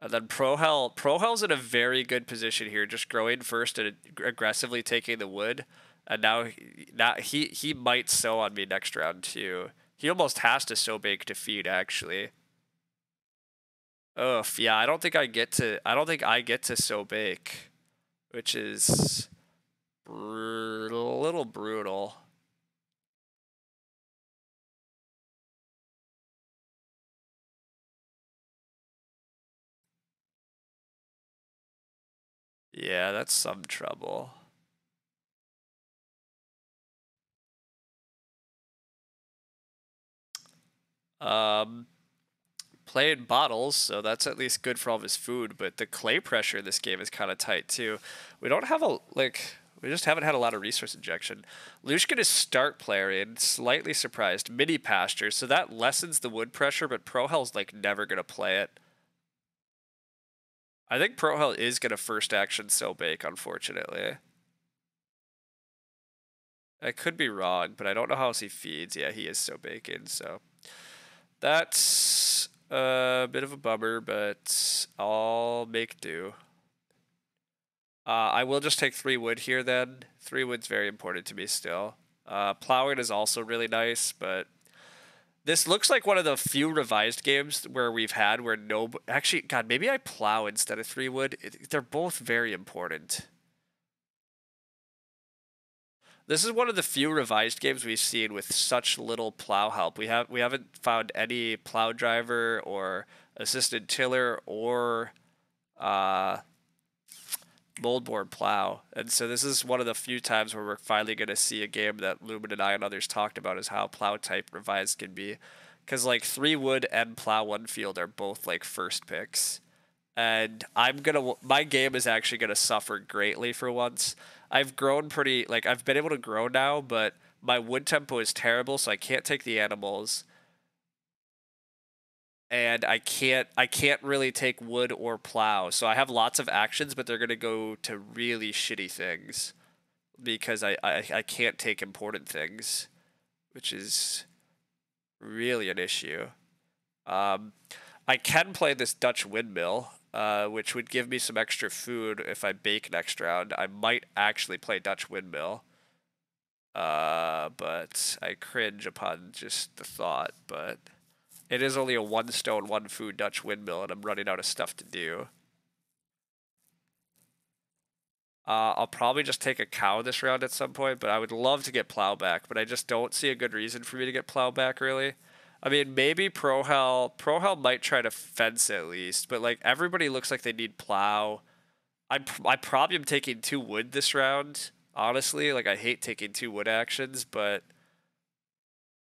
And then Prohel, Prohel's in a very good position here, just growing first and aggressively taking the wood. And now, now he he might sow on me next round too. He almost has to sow bake to feed actually. Oh yeah, I don't think I get to. I don't think I get to sow bake, which is a little brutal. Yeah, that's some trouble. Um, playing bottles, so that's at least good for all of his food. But the clay pressure in this game is kind of tight too. We don't have a like. We just haven't had a lot of resource injection. Lushkin is start player in, slightly surprised. Mini pasture, so that lessens the wood pressure, but Prohel's like never gonna play it. I think Prohel is going to first action sow bake, unfortunately. I could be wrong, but I don't know how else he feeds. Yeah, he is sow baking, so that's a bit of a bummer, but I'll make do. Uh, I will just take three wood here then. Three wood's very important to me still. Uh, plowing is also really nice, but this looks like one of the few revised games where we've had where no actually god maybe I plow instead of three wood. It, they're both very important. This is one of the few revised games we've seen with such little plow help. We have we haven't found any plow driver or assisted tiller or uh, moldboard plow. And so this is one of the few times where we're finally going to see a game that Lumen and I and others talked about is how plow type revised can be. Because like three wood and plow one field are both like first picks. And I'm gonna my game is actually gonna suffer greatly for once. I've grown pretty like I've been able to grow now, but my wood tempo is terrible, so I can't take the animals and I can't I can't really take wood or plow. So I have lots of actions, but they're gonna go to really shitty things because I, I, I can't take important things, which is really an issue. Um, I can play this Dutch windmill, uh, which would give me some extra food if I bake next round. I might actually play Dutch windmill. Uh, but I cringe upon just the thought, but it is only a one stone, one food Dutch windmill, and I'm running out of stuff to do. Uh, I'll probably just take a cow this round at some point, but I would love to get plow back, but I just don't see a good reason for me to get plow back, really. I mean, maybe Prohel Prohel might try to fence at least, but like everybody looks like they need plow. I I probably am taking two wood this round. Honestly, like I hate taking two wood actions, but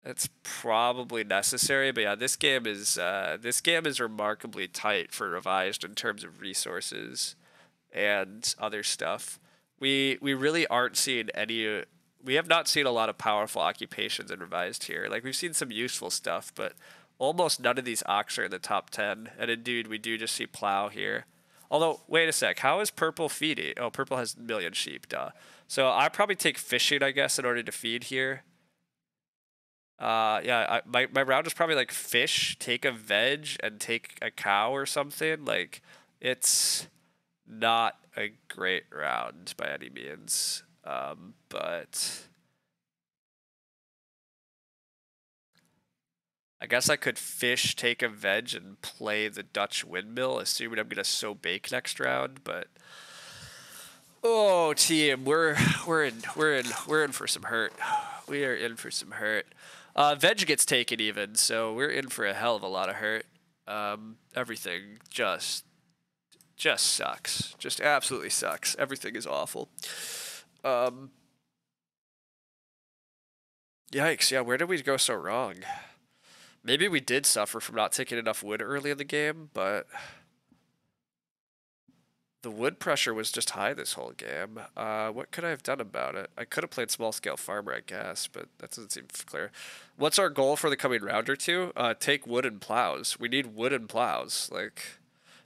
it's probably necessary, but yeah, this game is uh, this game is remarkably tight for revised in terms of resources and other stuff. We we really aren't seeing any. We have not seen a lot of powerful occupations in revised here. Like we've seen some useful stuff, but almost none of these occs are in the top ten. And indeed, we do just see plow here. Although, wait a sec, how is purple feeding? Oh, purple has a million sheep, duh. So I probably take fishing, I guess, in order to feed here. Uh, yeah, I, my, my round is probably like fish, take a veg, and take a cow or something. Like, it's not a great round by any means. Um, but I guess I could fish, take a veg, and play the Dutch windmill, assuming I'm gonna sow bake next round. But oh, team, we're we're in we're in we're in for some hurt. We are in for some hurt. Uh, veg gets taken even, so we're in for a hell of a lot of hurt. Um, everything just just sucks. Just absolutely sucks. Everything is awful. Um, yikes! Yeah, where did we go so wrong? Maybe we did suffer from not taking enough wood early in the game, but the wood pressure was just high this whole game. Uh, what could I have done about it? I could have played small scale farmer, I guess, but that doesn't seem clear. What's our goal for the coming round or two? Uh, take wood and plows. We need wood and plows. Like,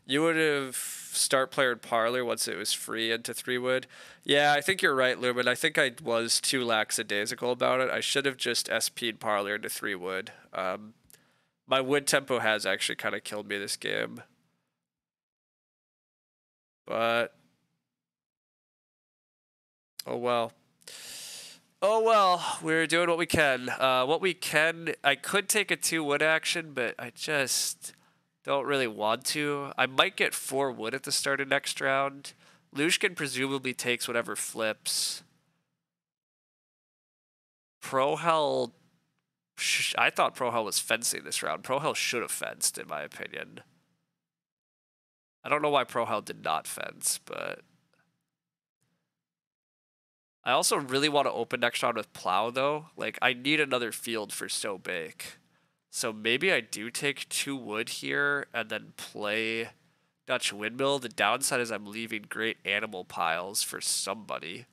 you would have start player parlor once it was free into three wood. Yeah, I think you're right, Lumen. I think I was too lackadaisical about it. I should have just SP'd parlor into three wood. Um, my wood tempo has actually kind of killed me this game. But oh well. Oh well, we're doing what we can. Uh, what we can, I could take a two wood action, but I just don't really want to. I might get four wood at the start of next round. Lushkin presumably takes whatever flips. Prohel, I thought Prohel was fencing this round. Prohel should have fenced, in my opinion. I don't know why Prohel did not fence, but I also really want to open next round with Plow though. Like I need another field for Sow Bake. So maybe I do take two wood here and then play Dutch Windmill. The downside is I'm leaving great animal piles for somebody.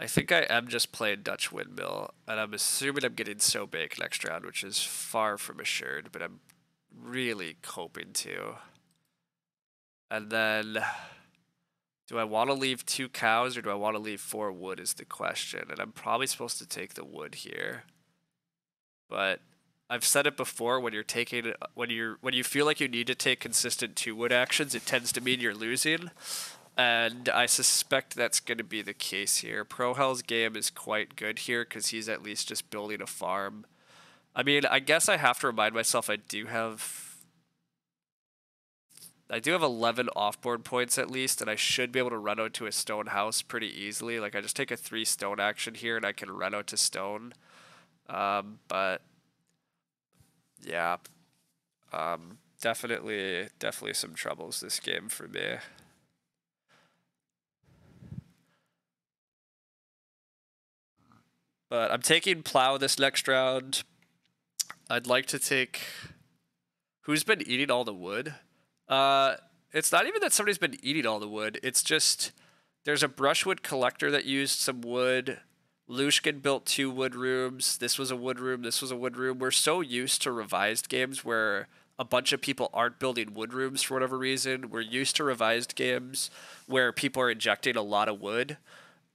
I think I am just playing Dutch Windmill, and I'm assuming I'm getting So big next round, which is far from assured, but I'm really hoping to. And then, do I want to leave two cows or do I want to leave four wood is the question. And I'm probably supposed to take the wood here. But I've said it before when you're taking when you're when you feel like you need to take consistent two wood actions, it tends to mean you're losing and I suspect that's going to be the case here. Prohel's game is quite good here because he's at least just building a farm. I mean, I guess I have to remind myself I do have. I do have 11 offboard points at least, and I should be able to run out to a stone house pretty easily. Like, I just take a three stone action here, and I can run out to stone. Um, but, yeah. Um, definitely, definitely some troubles this game for me. But I'm taking Plow this next round. I'd like to take. Who's been eating all the wood? Uh, it's not even that somebody's been eating all the wood. It's just there's a brushwood collector that used some wood. Lushkin built two wood rooms. This was a wood room. This was a wood room. We're so used to revised games where a bunch of people aren't building wood rooms for whatever reason. We're used to revised games where people are injecting a lot of wood.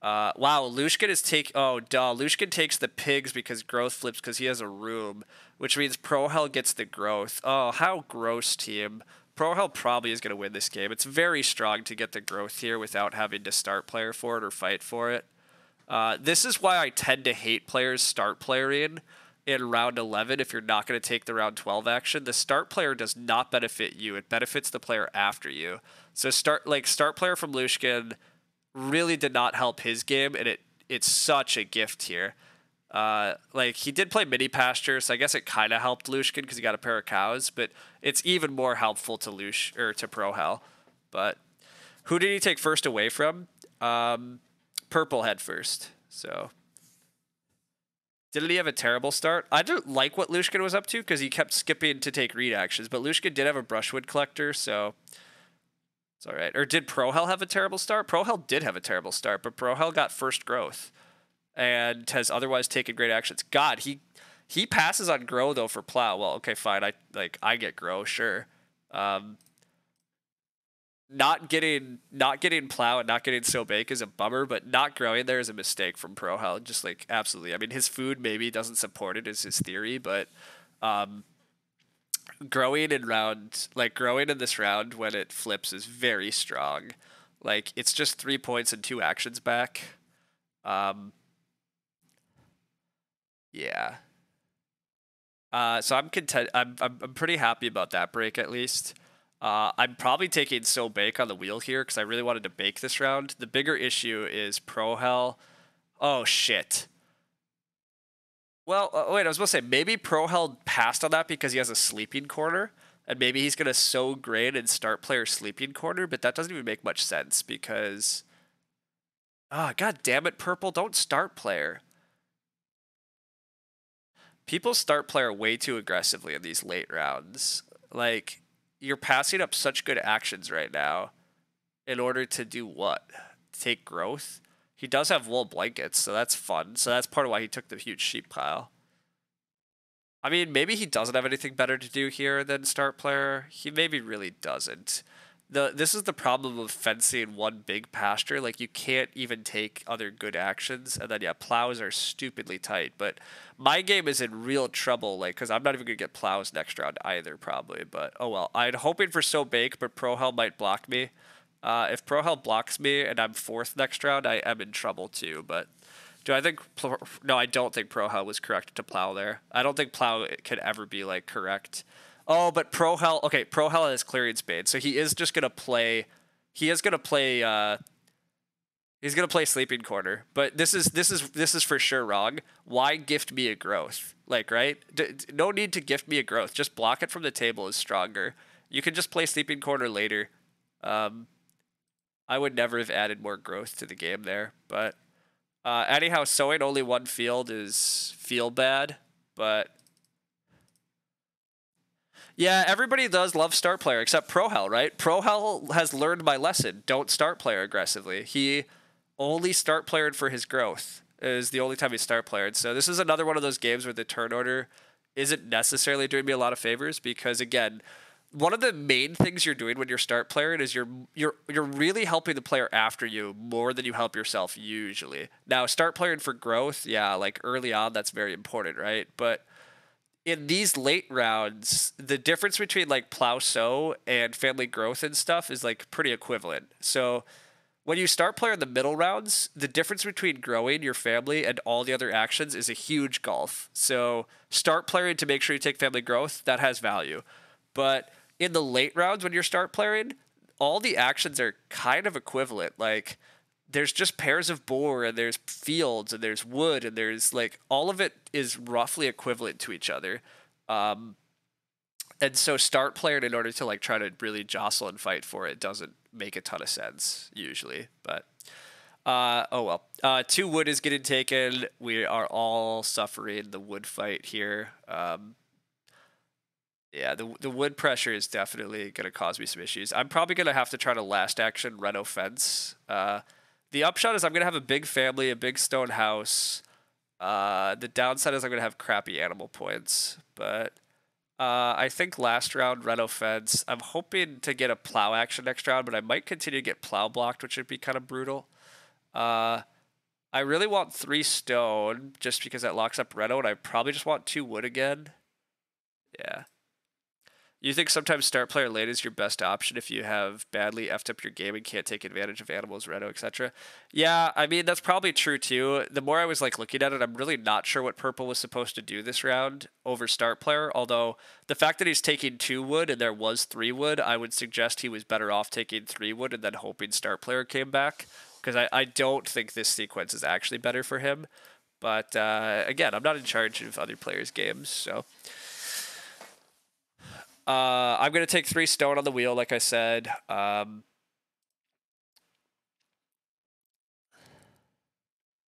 Uh, wow, Lushkin is take. Oh, duh. Lushkin takes the pigs because growth flips because he has a room, which means Prohel gets the growth. Oh, how gross, team. Prohel probably is going to win this game. It's very strong to get the growth here without having to start player for it or fight for it. Uh, this is why I tend to hate players start playering in in round 11 if you're not going to take the round 12 action. The start player does not benefit you. It benefits the player after you. So start like start player from Lushkin really did not help his game, and it it's such a gift here. Uh, like he did play mini pasture, so I guess it kind of helped Lushkin because he got a pair of cows. But it's even more helpful to Lush or to Prohel. But who did he take first away from? Um, Purple head first. So didn't he have a terrible start? I didn't like what Lushkin was up to because he kept skipping to take reed actions. But Lushkin did have a brushwood collector, so it's all right. Or did Prohel have a terrible start? Prohel did have a terrible start, but Prohel got first growth and has otherwise taken great actions. God, he he passes on grow though for plow. Well, okay, fine. I like I get grow, sure. Um, not getting not getting plow and not getting sow bake is a bummer, but not growing there is a mistake from Prohel. Just like absolutely. I mean, his food maybe doesn't support it is his theory, but um, growing in round like growing in this round when it flips is very strong. Like it's just three points and two actions back. Um, yeah. Uh, so I'm content. I'm, I'm I'm pretty happy about that break at least. Uh, I'm probably taking Sow Bake on the wheel here because I really wanted to bake this round. The bigger issue is Prohel. Oh shit. Well, uh, wait, I was going to say maybe Prohel passed on that because he has a sleeping corner, and maybe he's going to sow grain and start player sleeping corner, but that doesn't even make much sense because. Ah, oh, god damn it, Purple, don't start player. People start player way too aggressively in these late rounds. Like, you're passing up such good actions right now in order to do what? Take growth? He does have wool blankets, so that's fun. So that's part of why he took the huge sheep pile. I mean, maybe he doesn't have anything better to do here than start player. He maybe really doesn't. The this is the problem of fencing one big pasture. Like you can't even take other good actions, and then yeah, plows are stupidly tight. But my game is in real trouble, like because I'm not even gonna get plows next round either, probably. But oh well. I'm hoping for sow bake, but Prohel might block me. Uh, if Prohel blocks me and I'm fourth next round, I am in trouble too. But do I think? No, I don't think Prohel was correct to plow there. I don't think plow could ever be like correct. Oh, but Prohel. Okay, Prohel has clearing spade, so he is just gonna play. He is gonna play. Uh, he's gonna play sleeping corner. But this is this is this is for sure wrong. Why gift me a growth? Like right? D- no need to gift me a growth. Just block it from the table is stronger. You can just play sleeping corner later. Um, I would never have added more growth to the game there. But uh, anyhow, sowing only one field is feel bad. But yeah, everybody does love start player except Prohel, right? Prohel has learned my lesson. Don't start player aggressively. He only start playered for his growth. Is the only time he start playered. So this is another one of those games where the turn order isn't necessarily doing me a lot of favors because again, one of the main things you're doing when you're start player is you're you're you're really helping the player after you more than you help yourself usually. Now start playing for growth, yeah, like early on that's very important, right? But in these late rounds, the difference between like plow sow and family growth and stuff is like pretty equivalent. So when you start player in the middle rounds, the difference between growing your family and all the other actions is a huge gulf. So start playing to make sure you take family growth, that has value. But in the late rounds when you're start playing, all the actions are kind of equivalent. Like there's just pairs of boar and there's fields and there's wood and there's like all of it is roughly equivalent to each other. Um, and so start playing in order to like try to really jostle and fight for it doesn't make a ton of sense usually. But uh, oh well. Uh, two wood is getting taken. We are all suffering the wood fight here. Um, yeah, the the wood pressure is definitely going to cause me some issues. I'm probably going to have to try to last action reno fence. Uh, the upshot is I'm going to have a big family, a big stone house. Uh, the downside is I'm going to have crappy animal points, but uh, I think last round reno fence. I'm hoping to get a plow action next round, but I might continue to get plow blocked, which would be kind of brutal. Uh, I really want three stone just because that locks up reno, and I probably just want two wood again. Yeah. You think sometimes start player late is your best option if you have badly effed up your game and can't take advantage of animals, reno, etc. Yeah, I mean that's probably true too. The more I was like looking at it, I'm really not sure what purple was supposed to do this round over start player. Although the fact that he's taking two wood and there was three wood, I would suggest he was better off taking three wood and then hoping start player came back because I, I don't think this sequence is actually better for him. But uh, again, I'm not in charge of other players' games, so. Uh, I'm gonna take three stone on the wheel, like I said. Um,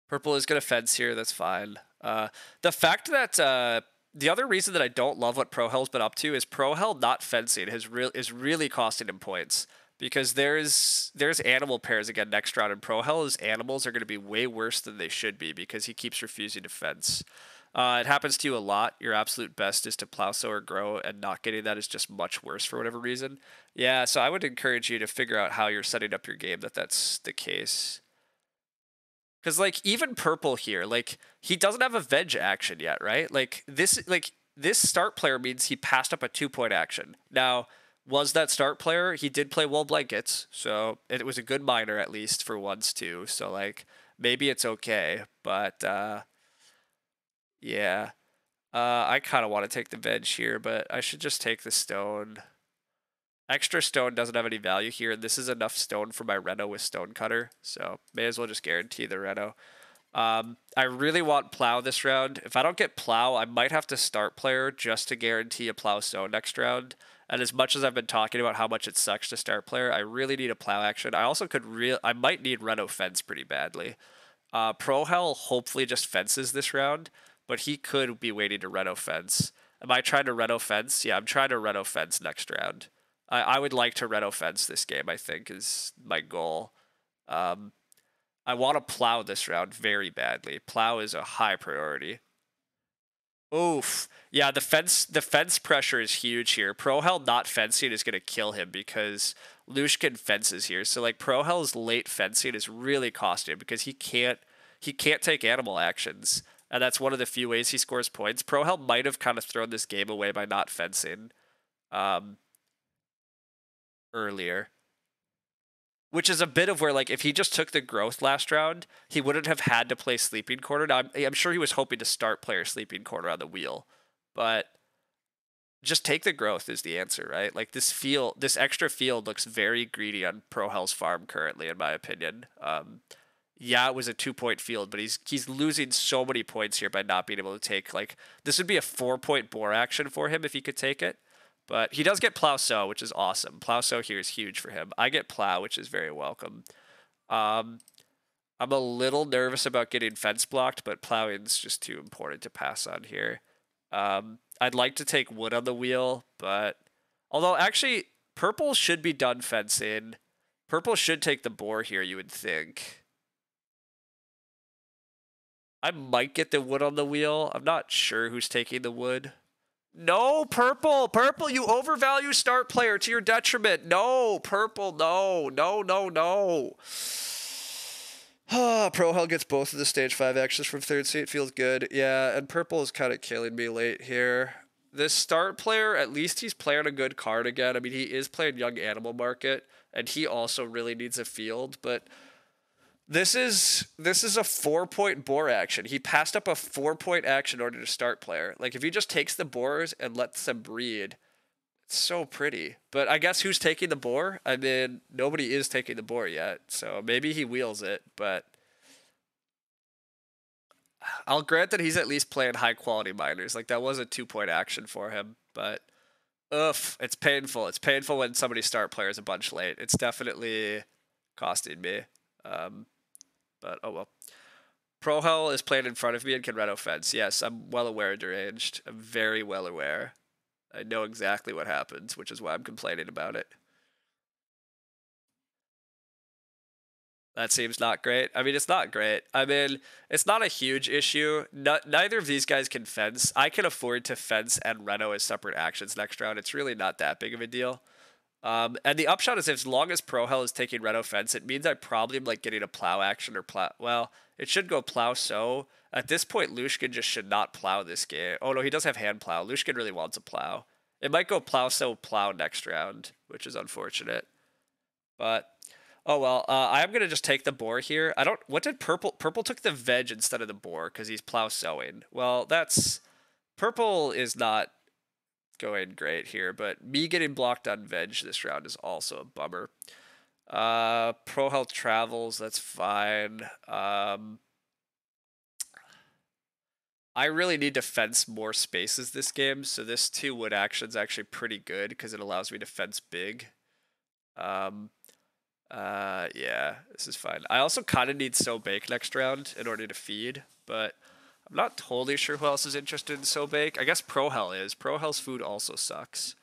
purple is gonna fence here. That's fine. Uh, the fact that uh, the other reason that I don't love what Prohel's been up to is Prohel not fencing has real is really costing him points because there's there's animal pairs again next round and Prohel's animals are going to be way worse than they should be because he keeps refusing to fence. Uh, it happens to you a lot. Your absolute best is to plow sow or grow, and not getting that is just much worse for whatever reason. Yeah, so I would encourage you to figure out how you're setting up your game that that's the case. Because like even purple here, like he doesn't have a veg action yet, right? Like this, like this start player means he passed up a two point action. Now was that start player? He did play wool blankets, so it was a good minor at least for once too. So like maybe it's okay, but uh, yeah, uh, I kind of want to take the veg here, but I should just take the stone. Extra stone doesn't have any value here, and this is enough stone for my Reno with Stonecutter, so may as well just guarantee the Reno. Um, I really want Plow this round. If I don't get Plow, I might have to start player just to guarantee a Plow stone next round. And as much as I've been talking about how much it sucks to start player, I really need a Plow action. I also could real I might need Reno fence pretty badly. Uh, Prohel hopefully just fences this round, but he could be waiting to Reno fence. Am I trying to Reno fence? Yeah, I'm trying to Reno fence next round. I, I would like to Reno fence this game, I think, is my goal. Um, I want to plow this round very badly. Plow is a high priority. Oof. Yeah, the fence the fence pressure is huge here. Prohel not fencing is gonna kill him because Lushkin fences here. So like Prohel's late fencing is really costing because he can't he can't take animal actions. And that's one of the few ways he scores points. Prohel might have kind of thrown this game away by not fencing. Um, earlier. Which is a bit of where, like, if he just took the growth last round, he wouldn't have had to play Sleeping Corner. Now, I'm, I'm sure he was hoping to start player Sleeping Corner on the wheel, but just take the growth is the answer, right? Like this field, this extra field looks very greedy on Prohel's farm currently, in my opinion. Um, yeah, it was a two point field, but he's he's losing so many points here by not being able to take like this would be a four point boar action for him if he could take it. But he does get plow sow, which is awesome. Plow sow here is huge for him. I get plow, which is very welcome. Um, I'm a little nervous about getting fence blocked, but plowing's just too important to pass on here. Um, I'd like to take wood on the wheel, but although actually purple should be done fencing. Purple should take the boar here, you would think. I might get the wood on the wheel. I'm not sure who's taking the wood. No, purple, purple, you overvalue start player to your detriment. No, purple, no, no, no, no. <sighs> Ah, Prohel gets both of the stage five actions from third seat. Feels good. Yeah, and purple is kind of killing me late here. This start player, at least he's playing a good card again. I mean, he is playing Young Animal Market, and he also really needs a field, but this is this is a four point boar action. He passed up a four point action order to start player. Like if he just takes the boars and lets them breed, it's so pretty. But I guess who's taking the boar? I mean, nobody is taking the boar yet. So maybe he wheels it, but I'll grant that he's at least playing high quality minors. Like that was a two point action for him, but oof, it's painful. It's painful when somebody start players a bunch late. It's definitely costing me. Um, but oh well. Prohel is playing in front of me and can run offense. Yes, I'm well aware deranged. I'm very well aware. I know exactly what happens, which is why I'm complaining about it. That seems not great. I mean, it's not great. I mean, it's not a huge issue. No, neither of these guys can fence. I can afford to fence and Reno as separate actions next round. It's really not that big of a deal. Um, and the upshot is, as long as Prohel is taking red offense, it means I probably am like getting a plow action or plow. Well, it should go plow sow. At this point, Lushkin just should not plow this game. Oh no, he does have hand plow. Lushkin really wants a plow. It might go plow sow plow next round, which is unfortunate. But oh well, uh, I am gonna just take the boar here. I don't. What did purple? Purple took the veg instead of the boar because he's plow sowing. Well, that's purple is not going great here, but me getting blocked on veg this round is also a bummer. Uh, Pro Health Travels, that's fine. Um, I really need to fence more spaces this game, so this two wood action is actually pretty good because it allows me to fence big. Um, uh, yeah, this is fine. I also kind of need Sow Bake next round in order to feed, but I'm not totally sure who else is interested in Sow Bake. I guess Prohel is. Prohel's food also sucks.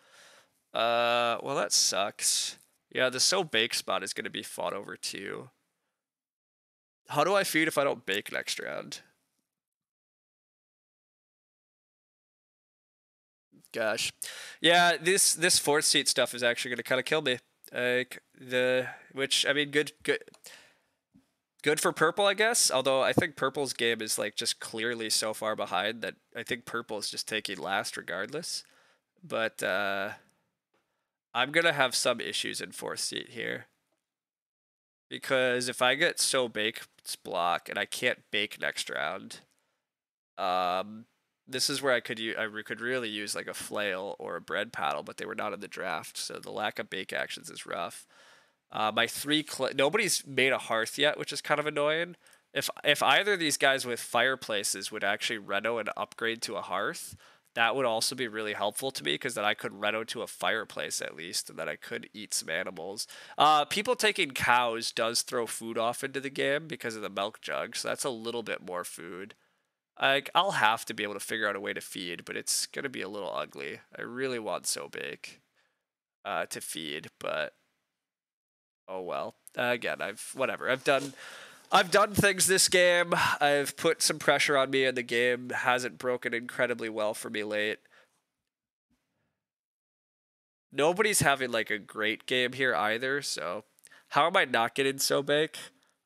Uh, well, that sucks. Yeah, the Sow Bake spot is going to be fought over too. How do I feed if I don't bake next round? Gosh, yeah, this this fourth seat stuff is actually going to kind of kill me. Like the which I mean, good good good for purple, I guess. Although I think purple's game is like just clearly so far behind that I think purple is just taking last regardless. But uh, I'm gonna have some issues in fourth seat here because if I get sow baked block and I can't bake next round, um, this is where I could use, I could really use like a flail or a bread paddle, but they were not in the draft, so the lack of bake actions is rough. Uh, my three cl- nobody's made a hearth yet, which is kind of annoying. If if either of these guys with fireplaces would actually reno and upgrade to a hearth, that would also be really helpful to me because then I could reno to a fireplace at least, and then I could eat some animals. Uh, people taking cows does throw food off into the game because of the milk jug, so that's a little bit more food. Like I'll have to be able to figure out a way to feed, but it's gonna be a little ugly. I really want so big uh, to feed, but oh well. Uh, again, I've whatever. I've done I've done things this game. I've put some pressure on me, and the game hasn't broken incredibly well for me late. Nobody's having like a great game here either, so how am I not getting sow bake?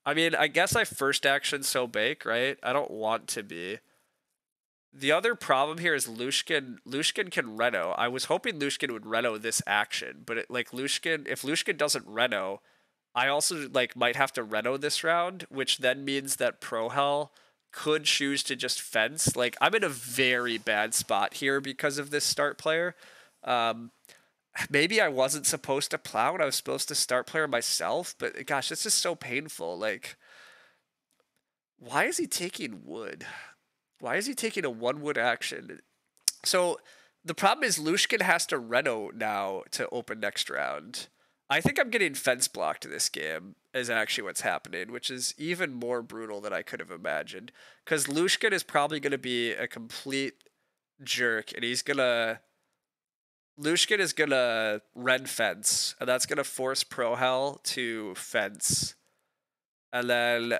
I mean, I guess I first action sow bake, right? I don't want to be. The other problem here is Lushkin. Lushkin can Reno. I was hoping Lushkin would Reno this action, but it, like Lushkin, if Lushkin doesn't Reno, I also like might have to Reno this round, which then means that Prohel could choose to just fence. Like I'm in a very bad spot here because of this start player. Um, maybe I wasn't supposed to plow and I was supposed to start player myself, but gosh, this is so painful. Like, why is he taking wood? Why is he taking a one wood action? So the problem is Lushkin has to Reno now to open next round. I think I'm getting fence blocked this game is actually what's happening, which is even more brutal than I could have imagined. Because Lushkin is probably going to be a complete jerk, and he's going to Lushkin is gonna ren fence, and that's gonna force Prohel to fence. And then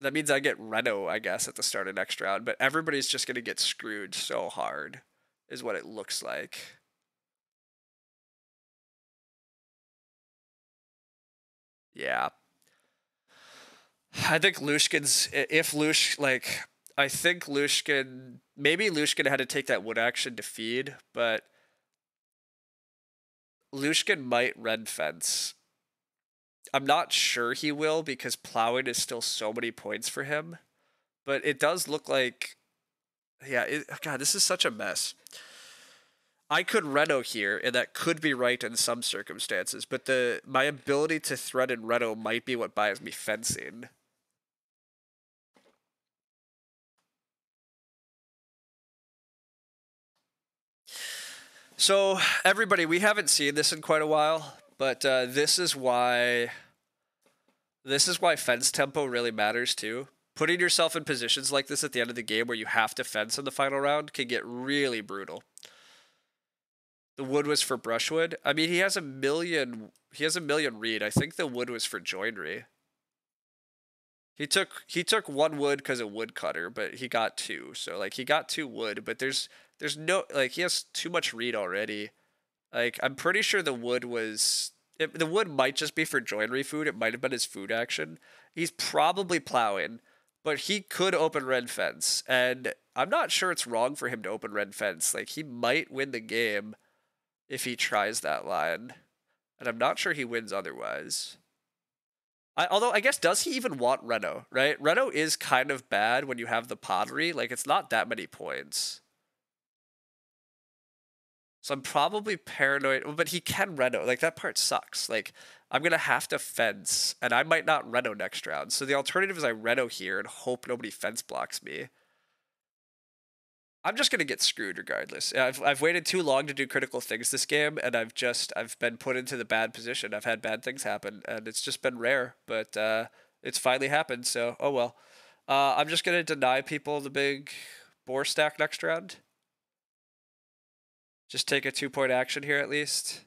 that means I get Reno, I guess, at the start of next round, but everybody's just gonna get screwed so hard, is what it looks like. Yeah. I think Lushkin's if Lush like I think Lushkin maybe Lushkin had to take that wood action to feed, but Lushkin might red fence. I'm not sure he will because plowing is still so many points for him, but it does look like, yeah. It, oh God, this is such a mess. I could Reno here, and that could be right in some circumstances, but the my ability to threaten Reno might be what buys me fencing. So, everybody, we haven't seen this in quite a while, but uh, this is why this is why fence tempo really matters too. Putting yourself in positions like this at the end of the game where you have to fence in the final round can get really brutal. The wood was for brushwood. I mean, he has a million. He has a million reed. I think the wood was for joinery. He took he took one wood because of woodcutter, but he got two. So like he got two wood, but there's there's no like he has too much reed already. Like I'm pretty sure the wood was it, the wood might just be for joinery food. It might have been his food action. He's probably plowing, but he could open red fence, and I'm not sure it's wrong for him to open red fence. Like he might win the game if he tries that line, and I'm not sure he wins otherwise. I, although I guess does he even want Reno? Right, Reno is kind of bad when you have the pottery. Like it's not that many points. So I'm probably paranoid, but he can Reno. Like that part sucks. Like I'm gonna have to fence, and I might not Reno next round. So the alternative is I Reno here and hope nobody fence blocks me. I'm just gonna get screwed regardless. I've I've waited too long to do critical things this game, and I've just I've been put into the bad position. I've had bad things happen, and it's just been rare, but uh, it's finally happened. So oh well. Uh, I'm just gonna deny people the big boar stack next round. Just take a two point action here at least.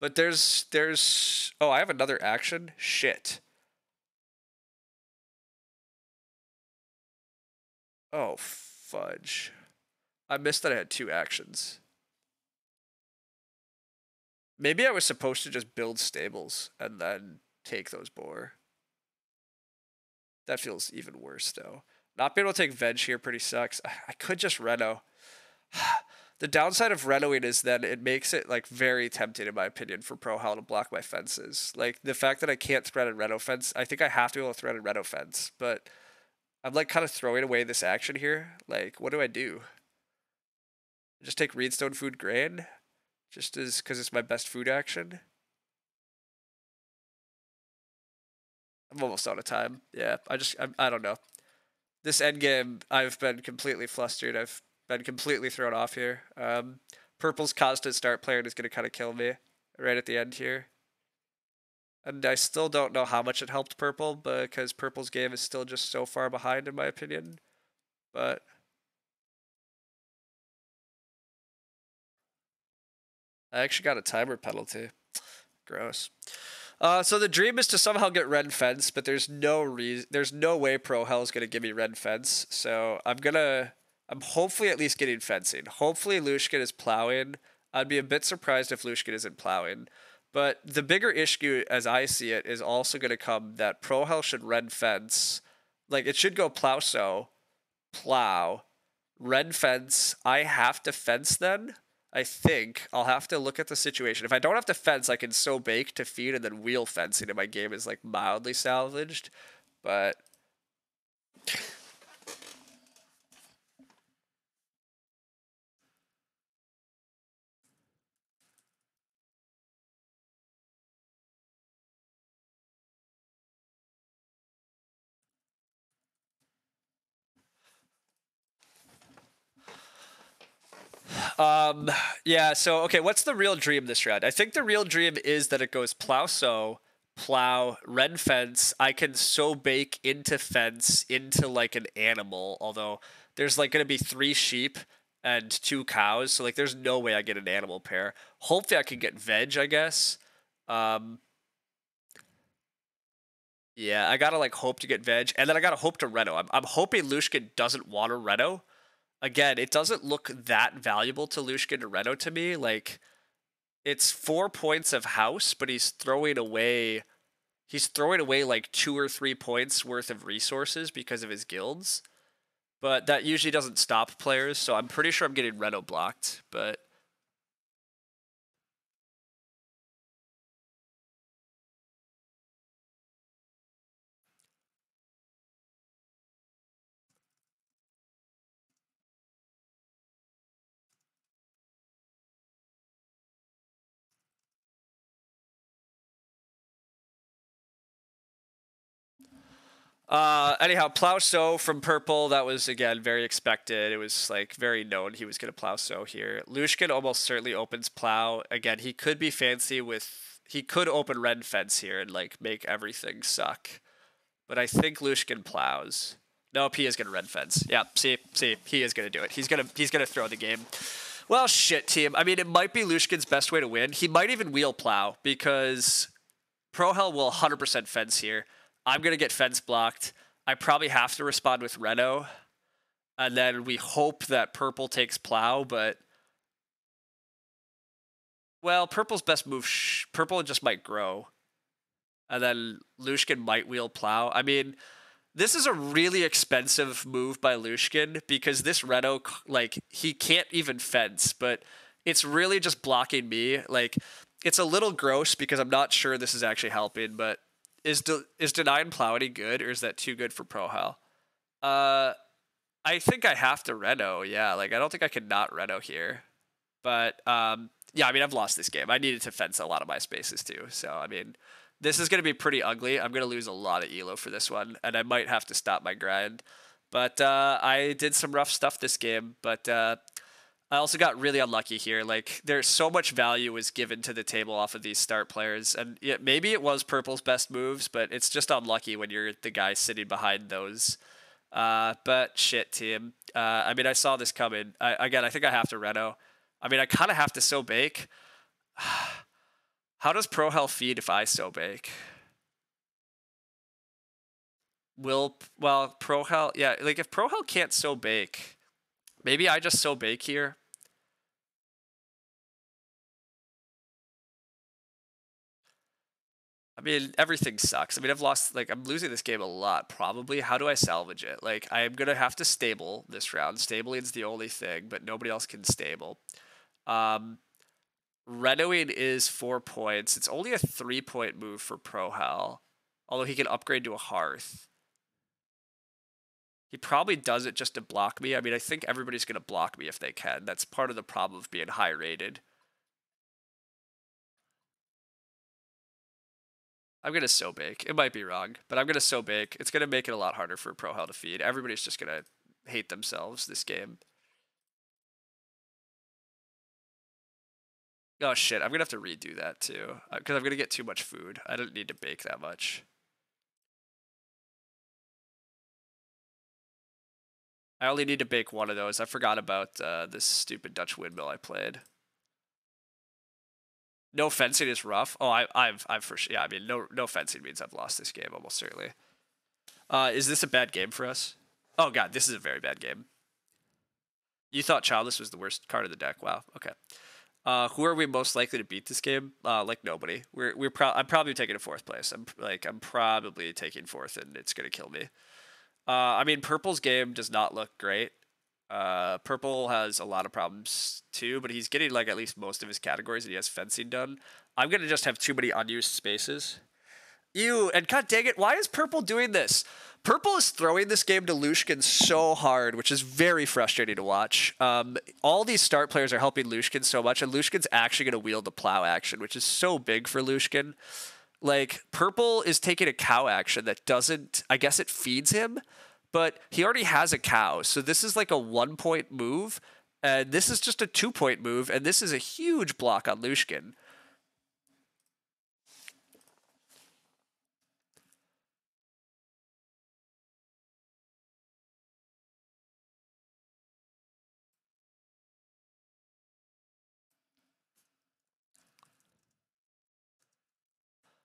But there's there's oh I have another action. Shit. Oh fudge. I missed that I had two actions. Maybe I was supposed to just build stables and then take those boar. That feels even worse though. Not being able to take veg here pretty sucks. I, could just reno. <sighs> the downside of renoing is then it makes it like very tempting in my opinion for Prohel to block my fences. Like the fact that I can't thread a reno fence, I think I have to be able to thread a reno fence, but I'm like kind of throwing away this action here. Like, what do I do? Just take reedstone food grain? Just as because it's my best food action? I'm almost out of time. Yeah, I just I, I don't know. This end game, I've been completely flustered. I've been completely thrown off here. Um, Purple's constant start player is going to kind of kill me right at the end here. And I still don't know how much it helped Purple because Purple's game is still just so far behind in my opinion. But I actually got a timer penalty. Gross. Uh, so the dream is to somehow get red fence, but there's no reason, there's no way Prohel is gonna give me red fence. So I'm gonna, I'm hopefully at least getting fencing. Hopefully Lushkin is plowing. I'd be a bit surprised if Lushkin isn't plowing. But the bigger issue, as I see it, is also gonna come that Prohel should red fence. Like it should go plow sow, plow, red fence. I have to fence then I think I'll have to look at the situation. If I don't have to fence, I can sow bake to feed and then wheel fencing, and my game is like mildly salvaged. But Um, yeah. So okay, what's the real dream this round? I think the real dream is that it goes plow sow plow, red fence. I can sow bake into fence into like an animal. Although there's like gonna be three sheep and two cows, so like there's no way I get an animal pair. Hopefully I can get veg. I guess. Um, yeah, I gotta like hope to get veg, and then I gotta hope to reno. I'm I'm hoping Lushkin doesn't want to reno again, it doesn't look that valuable to Lushkin to Reno to me. Like, it's four points of house, but he's throwing away. He's throwing away like two or three points worth of resources because of his guilds. But that usually doesn't stop players, so I'm pretty sure I'm getting Reno blocked. But Uh, anyhow, plow sow from purple. That was again very expected. It was like very known he was going to plow sow here. Lushkin almost certainly opens plow again. He could be fancy with he could open red fence here and like make everything suck, but I think Lushkin plows. Nope, he is going to red fence. Yeah, see, see, he is going to do it. He's gonna he's gonna throw the game. Well, shit, team. I mean, it might be Lushkin's best way to win. He might even wheel plow because Prohel will 100% fence here. I'm gonna get fence blocked. I probably have to respond with Reno, and then we hope that purple takes plow. But well, purple's best move. Purple just might grow, and then Lushkin might wheel plow. I mean, this is a really expensive move by Lushkin because this Reno, like, he can't even fence, but it's really just blocking me. Like, it's a little gross because I'm not sure this is actually helping, but is de- is plow any good, or is that too good for Prohel? Uh, I think I have to Reno. Yeah, like I don't think I can not Reno here, but um, yeah, I mean I've lost this game. I needed to fence a lot of my spaces too, so I mean this is going to be pretty ugly. I'm going to lose a lot of elo for this one, and I might have to stop my grind. But uh, I did some rough stuff this game, but uh, I also got really unlucky here. Like there's so much value was given to the table off of these start players, and yeah, maybe it was Purple's best moves, but it's just unlucky when you're the guy sitting behind those. Uh, but shit, team. Uh, I mean, I saw this coming. I, again, I think I have to Reno. I mean, I kind of have to sow bake. <sighs> How does Pro Prohel feed if I sow bake? Will well Pro Prohel yeah like if Pro Prohel can't sow bake, maybe I just sow bake here. I mean, everything sucks. I mean, I've lost, like, I'm losing this game a lot, probably. How do I salvage it? Like, I'm going to have to stable this round. Stabling is the only thing, but nobody else can stable. Um, Renoing is four points. It's only a three point move for Prohel, although he can upgrade to a Hearth. He probably does it just to block me. I mean, I think everybody's going to block me if they can. That's part of the problem of being high rated. I'm gonna sow bake. It might be wrong, but I'm gonna sow bake. It's gonna make it a lot harder for Prohel to feed. Everybody's just gonna hate themselves this game. Oh shit, I'm gonna have to redo that too. Because uh, I'm gonna get too much food. I don't need to bake that much. I only need to bake one of those. I forgot about uh, this stupid Dutch windmill I played. No fencing is rough. Oh, I, I've, I've for sure. Yeah, I mean, no, no fencing means I've lost this game almost certainly. Uh, is this a bad game for us? Oh god, this is a very bad game. You thought Childless was the worst card of the deck. Wow. Okay. Uh, who are we most likely to beat this game? Uh, like nobody. We're we're pro- I'm probably taking a fourth place. I'm like I'm probably taking fourth, and it's gonna kill me. Uh, I mean, Purple's game does not look great. Uh, Purple has a lot of problems too, but he's getting like at least most of his categories, and he has fencing done. I'm gonna just have too many unused spaces. You and god dang it, why is Purple doing this? Purple is throwing this game to Lushkin so hard, which is very frustrating to watch. Um, all these start players are helping Lushkin so much, and Lushkin's actually going to wield the plow action, which is so big for Lushkin. Like, Purple is taking a cow action that doesn't, I guess it feeds him, but he already has a cow. So this is like a one point move, and this is just a two point move, and this is a huge block on Lushkin.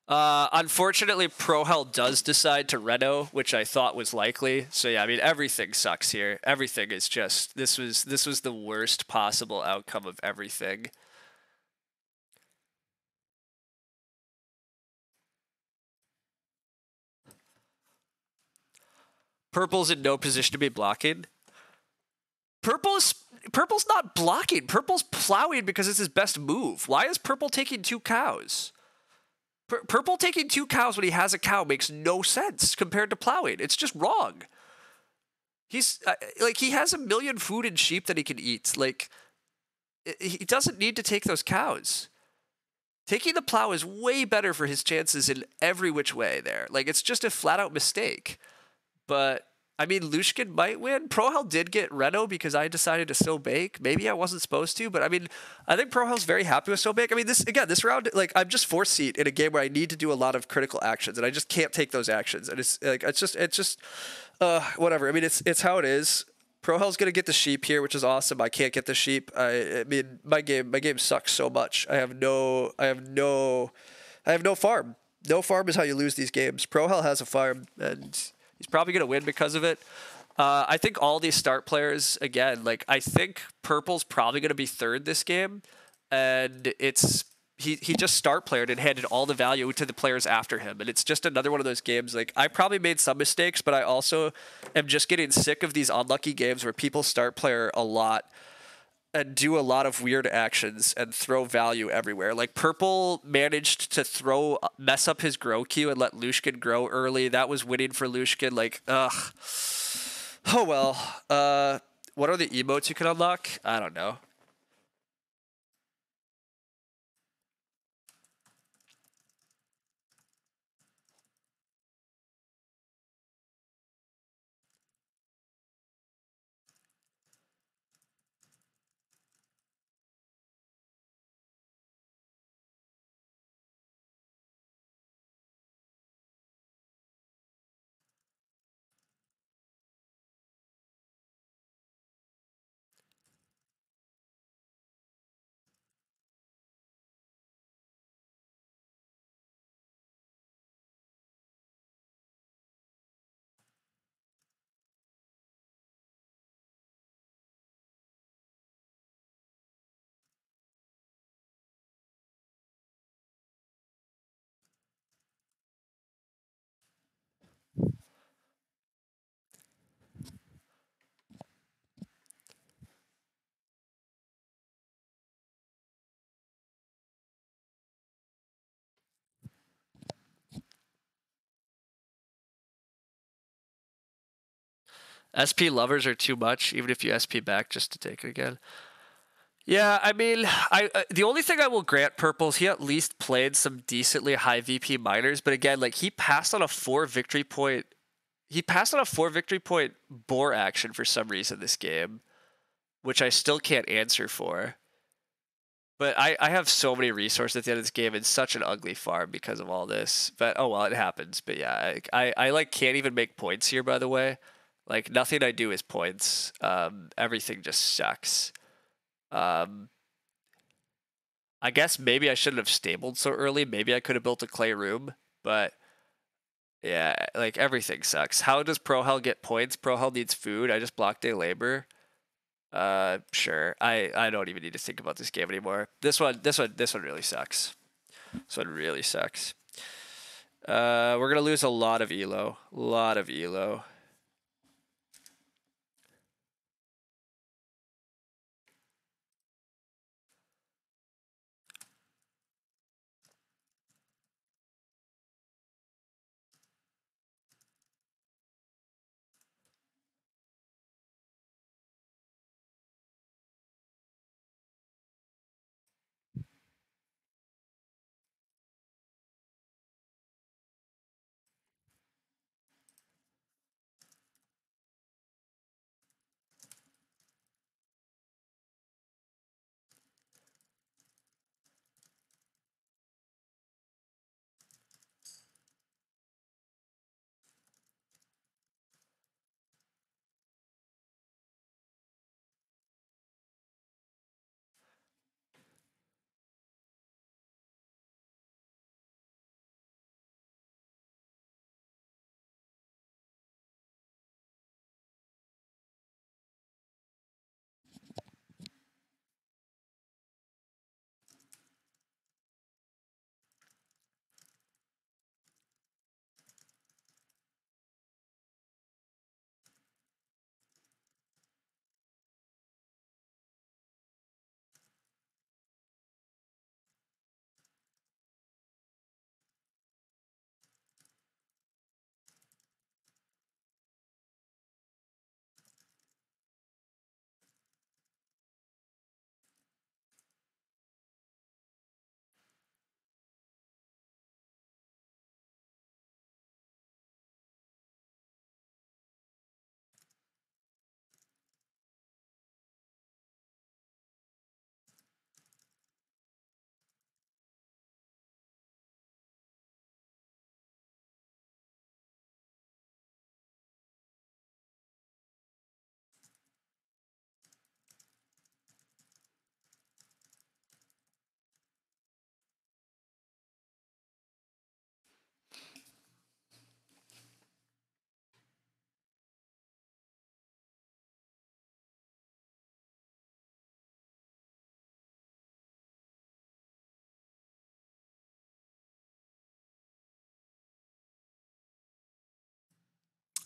Uh, unfortunately, Prohel does decide to Reno, which I thought was likely. So yeah, I mean everything sucks here. Everything is just this was this was the worst possible outcome of everything. Purple's in no position to be blocking. Purple's Purple's not blocking. Purple's plowing because it's his best move. Why is Purple taking two cows? Purple taking two cows when he has a cow makes no sense compared to plowing. It's just wrong. He's uh, like he has a million food and sheep that he can eat. Like he doesn't need to take those cows. Taking the plow is way better for his chances in every which way there. Like it's just a flat out mistake. But I mean, Lushkin might win. Prohel did get Reno because I decided to still bake. Maybe I wasn't supposed to, but I mean, I think Prohel's very happy with sow bake. I mean, this again, this round, like I'm just fourth seat in a game where I need to do a lot of critical actions, and I just can't take those actions. And it's like it's just it's just uh whatever. I mean, it's it's how it is. Prohel's gonna get the sheep here, which is awesome. I can't get the sheep. I, I mean, my game my game sucks so much. I have no I have no I have no farm. No farm is how you lose these games. Prohel has a farm, and He's probably going to win because of it. Uh, I think all these start players, again, like I think Purple's probably going to be third this game, and it's he he just start played and handed all the value to the players after him, and it's just another one of those games. Like I probably made some mistakes, but I also am just getting sick of these unlucky games where people start player a lot and do a lot of weird actions and throw value everywhere. Like Purple managed to throw mess up his grow queue and let Lushkin grow early. That was winning for Lushkin. Like, ugh. Oh well. Uh, what are the emotes you can unlock? I don't know. SP lovers are too much, even if you SP back just to take it again. Yeah, I mean, I uh, the only thing I will grant Purple is he at least played some decently high VP minors, but again, like he passed on a four victory point. He passed on a four victory point boar action for some reason this game, which I still can't answer for. But I, I have so many resources at the end of this game and such an ugly farm because of all this. But oh well, it happens. But yeah, I, I, I like can't even make points here. By the way, like nothing I do is points. Um, everything just sucks. Um, I guess maybe I shouldn't have stabled so early. Maybe I could have built a clay room, but yeah, like everything sucks. How does Prohel get points? Prohel needs food. I just blocked day labor. Uh, sure. I I don't even need to think about this game anymore. This one, this one, this one really sucks. This one really sucks. Uh, we're gonna lose a lot of elo. A lot of elo.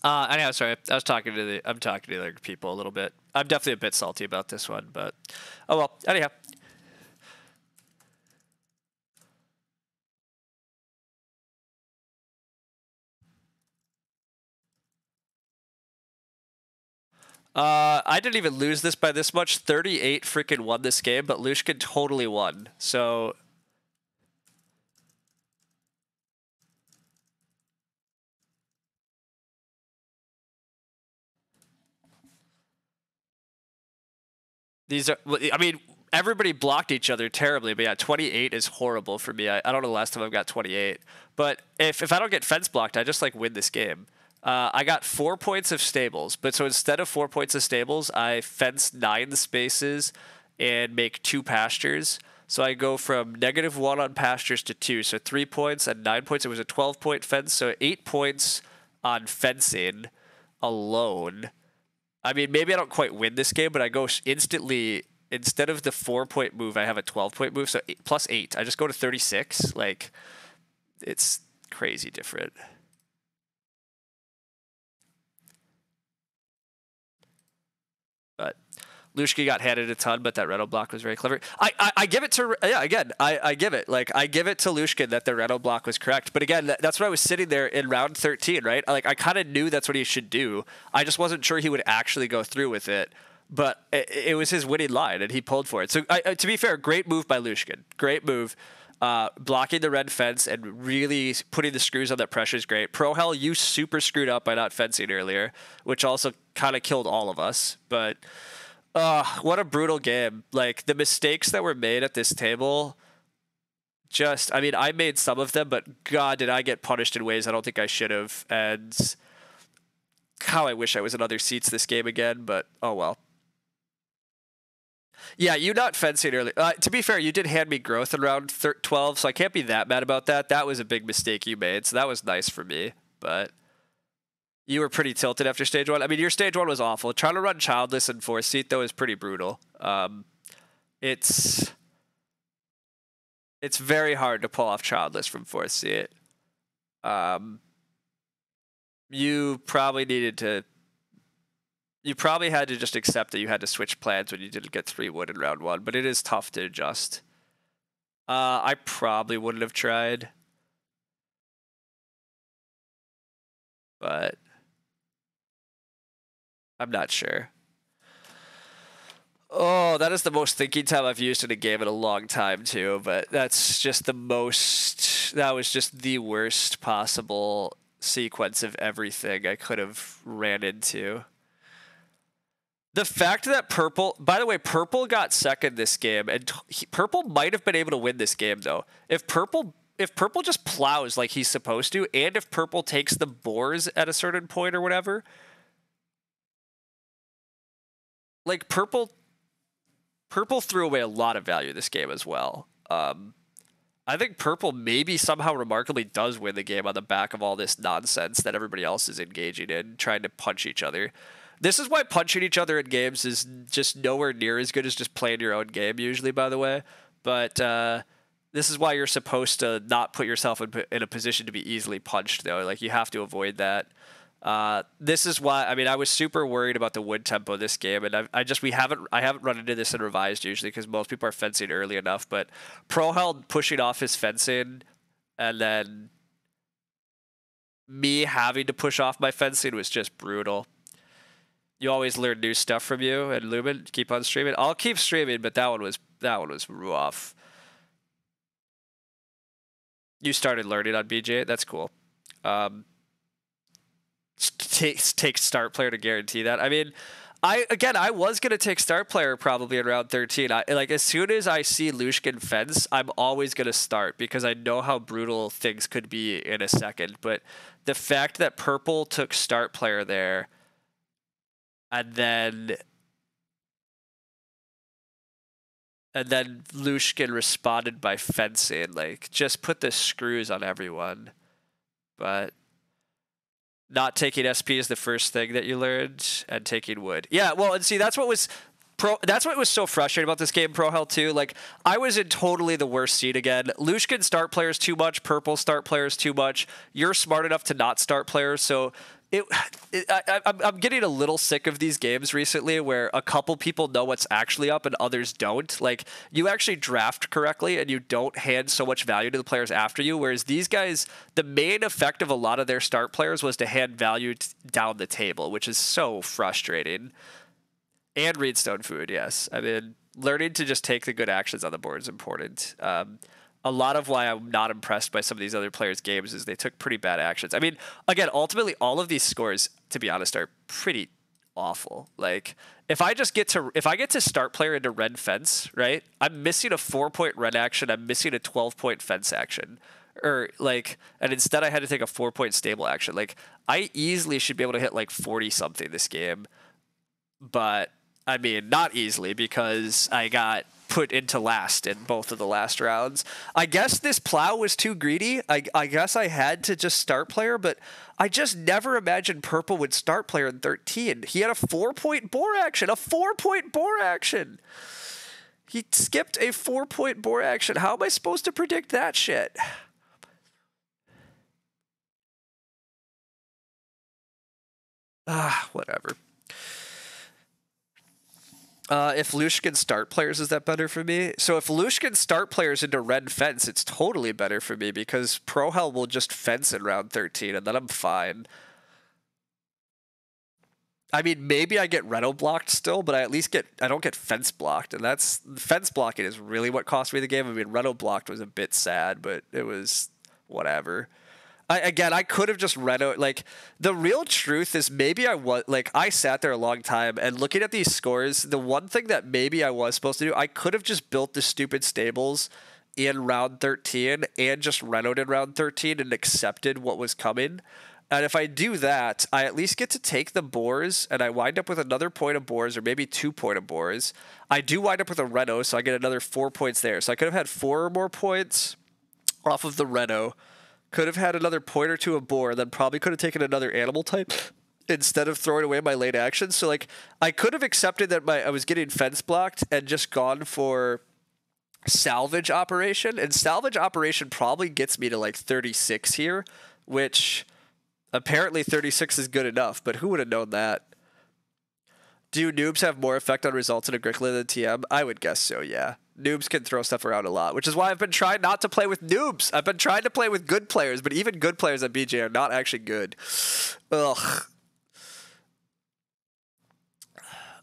Uh, anyhow, sorry, I was talking to the I'm talking to the other people a little bit. I'm definitely a bit salty about this one, but oh well. Anyhow. Uh, I didn't even lose this by this much. 38 freaking won this game, but Lushkin totally won. So These are, I mean, everybody blocked each other terribly, but yeah, 28 is horrible for me. I, I don't know the last time I've got 28. But if, if I don't get fence blocked, I just like win this game. Uh, I got four points of stables, but so instead of four points of stables, I fence nine spaces and make two pastures. So I go from negative one on pastures to two. So three points and nine points. It was a 12 point fence. So eight points on fencing alone. I mean, maybe I don't quite win this game, but I go instantly. Instead of the four point move, I have a 12 point move. So eight, plus eight. I just go to 36. Like, it's crazy different. But Lushki got handed a ton, but that Reno block was very clever. I, I, I give it to yeah again I, I give it like I give it to Lushkin that the Reno block was correct. But again, that's what I was sitting there in round 13, right? Like I kind of knew that's what he should do. I just wasn't sure he would actually go through with it. But it, it was his winning line, and he pulled for it. So I, to be fair, great move by Lushkin. Great move. Uh, blocking the red fence and really putting the screws on that pressure is great. Prohel, you super screwed up by not fencing earlier, which also kind of killed all of us. But uh, what a brutal game. Like the mistakes that were made at this table, just, I mean, I made some of them, but God, did I get punished in ways I don't think I should have. And how I wish I was in other seats this game again, but oh well. Yeah, you not fencing early. Uh, to be fair, you did hand me growth in round thir- 12, so I can't be that mad about that. That was a big mistake you made, so that was nice for me. But you were pretty tilted after stage one. I mean, your stage one was awful. Trying to run childless in fourth seat though is pretty brutal. Um, it's it's very hard to pull off childless from fourth seat. Um, you probably needed to you probably had to just accept that you had to switch plans when you didn't get three wood in round one, but it is tough to adjust. Uh, I probably wouldn't have tried. But I'm not sure. Oh, that is the most thinking time I've used in a game in a long time too, but that's just the most that was just the worst possible sequence of everything I could have ran into. The fact that Purple, by the way, Purple got second this game, and he, Purple might have been able to win this game though. If Purple, if Purple just plows like he's supposed to, and if Purple takes the boars at a certain point or whatever, like Purple, Purple threw away a lot of value this game as well. Um, I think Purple maybe somehow remarkably does win the game on the back of all this nonsense that everybody else is engaging in, trying to punch each other. This is why punching each other in games is just nowhere near as good as just playing your own game, usually, by the way. But uh, this is why you're supposed to not put yourself in, in a position to be easily punched, though. Like, you have to avoid that. Uh, this is why I mean I was super worried about the wood tempo this game, and I, I just we haven't I haven't run into this in revised usually because most people are fencing early enough. But Prohel pushing off his fencing, and then me having to push off my fencing was just brutal you always learn new stuff from you and Lumen. Keep on streaming. I'll keep streaming, but that one was that one was rough. You started learning on BJ. That's cool. Um, take start player to guarantee that. I mean, I again, I was gonna take start player probably in round thirteen. I like as soon as I see Lushkin fence, I'm always gonna start because I know how brutal things could be in a second. But the fact that purple took start player there and then and then Lushkin responded by fencing, like just put the screws on everyone. But not taking SP is the first thing that you learned, and taking wood. Yeah, well, and see that's what was Pro, that's what was so frustrating about this game, Prohel 2. Like, I was in totally the worst seat again. Lushkin start players too much, Purple start players too much. You're smart enough to not start players, so it, it I, I'm getting a little sick of these games recently where a couple people know what's actually up and others don't. Like you actually draft correctly and you don't hand so much value to the players after you. Whereas these guys, the main effect of a lot of their start players was to hand value t- down the table, which is so frustrating. And reedstone food, yes. I mean, learning to just take the good actions on the board is important. Um, a lot of why I'm not impressed by some of these other players' games is they took pretty bad actions. I mean, again, ultimately, all of these scores, to be honest, are pretty awful. Like, if I just get to if I get to start player into red fence, right? I'm missing a four point red action. I'm missing a twelve point fence action, or like, and instead I had to take a four point stable action. Like, I easily should be able to hit like forty something this game, but I mean, not easily because I got put into last in both of the last rounds. I guess this plow was too greedy. I, I guess I had to just start player, but I just never imagined Purple would start player in 13. He had a four point boar action, a four point boar action. He skipped a four point boar action. How am I supposed to predict that shit? <sighs> Ah, whatever. Uh, if Lushkin start players, is that better for me? So if Lushkin start players into red fence, it's totally better for me because Prohel will just fence in round 13 and then I'm fine. I mean, maybe I get Reno blocked still, but I at least get I don't get fence blocked, and that's fence blocking is really what cost me the game. I mean, Reno blocked was a bit sad, but it was whatever. I, again, I could have just Reno. Like the real truth is maybe I was like I sat there a long time and looking at these scores. The one thing that maybe I was supposed to do, I could have just built the stupid stables in round 13 and just Renoed in round 13 and accepted what was coming. And if I do that, I at least get to take the boars and I wind up with another point of boars or maybe two point of boars. I do wind up with a Reno, so I get another four points there. So I could have had four or more points off of the Reno. Could have had another point or two of boar, then probably could have taken another animal type <laughs> instead of throwing away my late action. So like I could have accepted that my I was getting fence blocked and just gone for salvage operation. And salvage operation probably gets me to like 36 here, which Apparently 36 is good enough, but who would have known that? Do noobs have more effect on results in Agricola than TM? I would guess so, yeah. Noobs can throw stuff around a lot, which is why I've been trying not to play with noobs. I've been trying to play with good players, but even good players at BJ are not actually good. Ugh.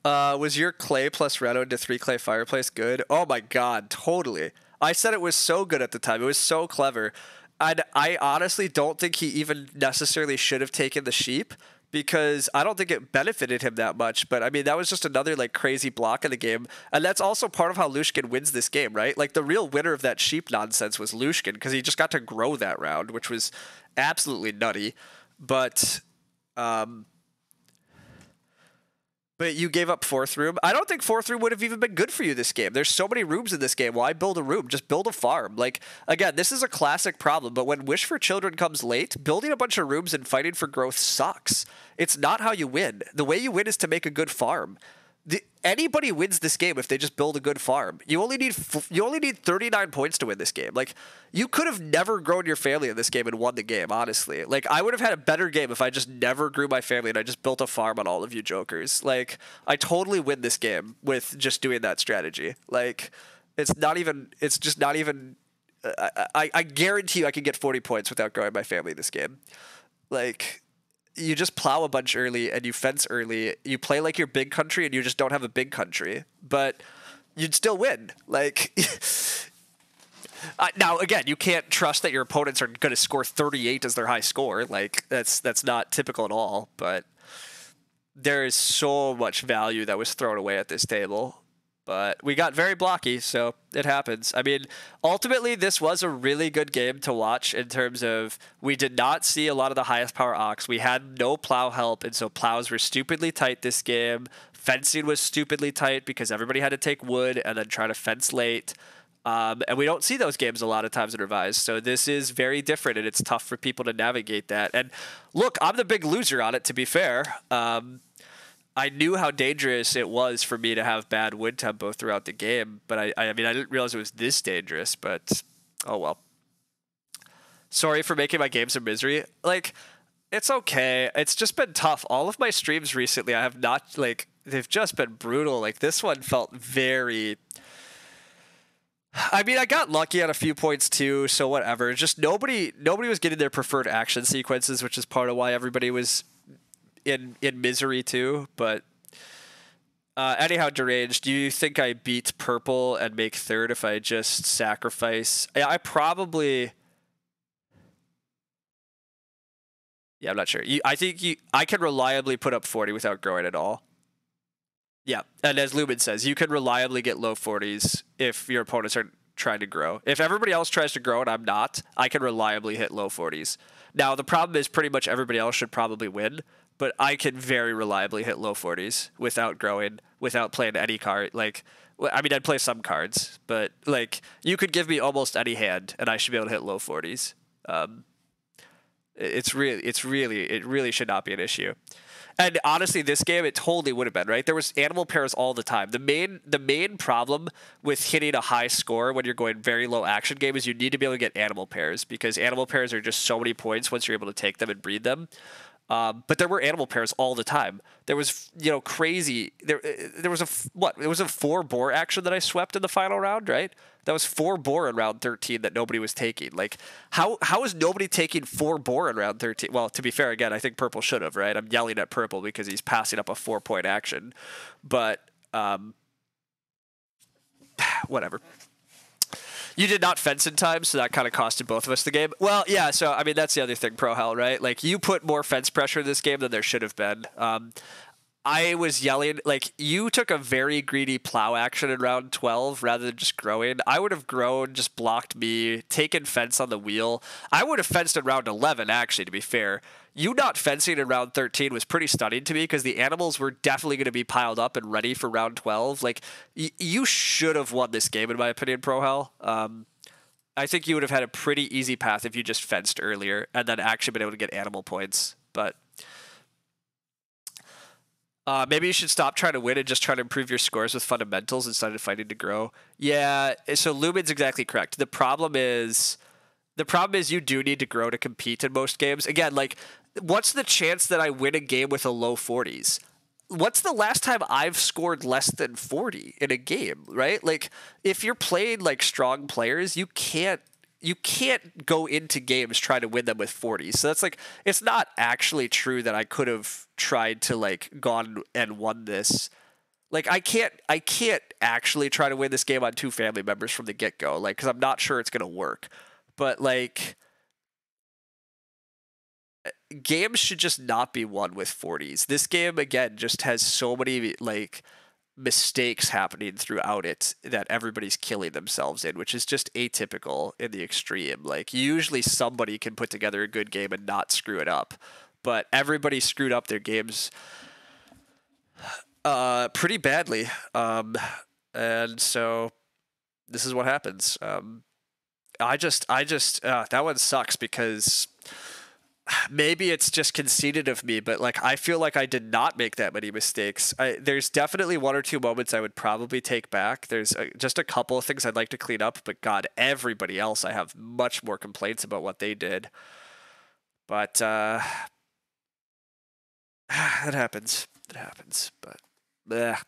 Uh, was your clay plus Reno into three clay fireplace good? Oh my god, totally. I said it was so good at the time. It was so clever. And I honestly don't think he even necessarily should have taken the sheep because I don't think it benefited him that much. But I mean, that was just another like crazy block in the game. And that's also part of how Lushkin wins this game, right? Like the real winner of that sheep nonsense was Lushkin because he just got to grow that round, which was absolutely nutty. But um, but you gave up fourth room. I don't think fourth room would have even been good for you this game. There's so many rooms in this game. Why build a room? Just build a farm. Like, again, this is a classic problem, but when Wish for Children comes late, building a bunch of rooms and fighting for growth sucks. It's not how you win. The way you win is to make a good farm anybody wins this game if they just build a good farm. You only need you only need 39 points to win this game. Like you could have never grown your family in this game and won the game, honestly. Like I would have had a better game if I just never grew my family and I just built a farm on all of you jokers. Like I totally win this game with just doing that strategy. Like it's not even it's just not even uh, I, I, I guarantee you I can get 40 points without growing my family in this game. Like you just plow a bunch early and you fence early. You play like your big country and you just don't have a big country, but you'd still win. Like <laughs> uh, now, again, you can't trust that your opponents are going to score 38 as their high score. Like that's that's not typical at all. But there is so much value that was thrown away at this table but we got very blocky, so it happens. I mean, ultimately, this was a really good game to watch in terms of we did not see a lot of the highest power occs. We had no plow help, and so plows were stupidly tight this game. Fencing was stupidly tight because everybody had to take wood and then try to fence late. Um, and we don't see those games a lot of times in Revised. So this is very different, and it's tough for people to navigate that. And look, I'm the big loser on it, to be fair. Um, I knew how dangerous it was for me to have bad wind tempo throughout the game, but I, I mean, I didn't realize it was this dangerous. But oh well. Sorry for making my games a misery. Like, it's okay. It's just been tough. All of my streams recently, I have not like they've just been brutal. Like this one felt very. I mean, I got lucky on a few points too, so whatever. Just nobody, nobody was getting their preferred action sequences, which is part of why everybody was in in misery too. But uh, anyhow, deranged. Do you think I beat purple and make third if I just sacrifice? I, I probably. Yeah, I'm not sure. You, I think you. I can reliably put up 40 without growing at all. Yeah, and as Lumen says, you can reliably get low 40s if your opponents are trying to grow. If everybody else tries to grow and I'm not, I can reliably hit low 40s. Now the problem is pretty much everybody else should probably win, but I can very reliably hit low 40s without growing, without playing any card. Like, I mean, I'd play some cards, but like, you could give me almost any hand, and I should be able to hit low 40s. Um, it's really, it's really, it really should not be an issue. And honestly, this game it totally would have been right. There was animal pairs all the time. The main the main problem with hitting a high score when you're going very low action game is you need to be able to get animal pairs because animal pairs are just so many points once you're able to take them and breed them. Um, but there were animal pairs all the time. There was, you know, crazy. There, uh, there was a what? It was a four boar action that I swept in the final round, right? That was four boar in round thirteen that nobody was taking. Like, how how is nobody taking four boar in round thirteen? Well, to be fair, again, I think purple should have, right? I'm yelling at purple because he's passing up a four point action, but um, <sighs> whatever. You did not fence in time, so that kind of costed both of us the game. Well, yeah. So I mean, that's the other thing, Prohel, right? Like you put more fence pressure in this game than there should have been. Um, I was yelling like you took a very greedy plow action in round 12 rather than just growing. I would have grown, just blocked me, taken fence on the wheel. I would have fenced in round 11 actually to be fair. You not fencing in round 13 was pretty stunning to me because the animals were definitely going to be piled up and ready for round 12. Like y- you should have won this game in my opinion, Prohel. Um, I think you would have had a pretty easy path if you just fenced earlier and then actually been able to get animal points. But uh, maybe you should stop trying to win and just try to improve your scores with fundamentals instead of fighting to grow. Yeah, so Lumen's exactly correct. The problem is, the problem is you do need to grow to compete in most games. Again, like, what's the chance that I win a game with a low 40s? What's the last time I've scored less than 40 in a game, right? Like, if you're playing like strong players, you can't you can't go into games trying to win them with 40. So that's like it's not actually true that I could have tried to like gone and won this. Like I can't I can't actually try to win this game on two family members from the get-go like cuz I'm not sure it's going to work. But like games should just not be won with 40s. This game again just has so many like mistakes happening throughout it that everybody's killing themselves in, which is just atypical in the extreme. Like usually somebody can put together a good game and not screw it up, but everybody screwed up their games uh, pretty badly. Um, and so this is what happens. Um, I just, I just, uh, that one sucks because maybe it's just conceited of me, but like I feel like I did not make that many mistakes. I, there's definitely one or two moments I would probably take back. There's a, just a couple of things I'd like to clean up, but God, everybody else I have much more complaints about what they did. But uh, <sighs> it happens. It happens. But bleh.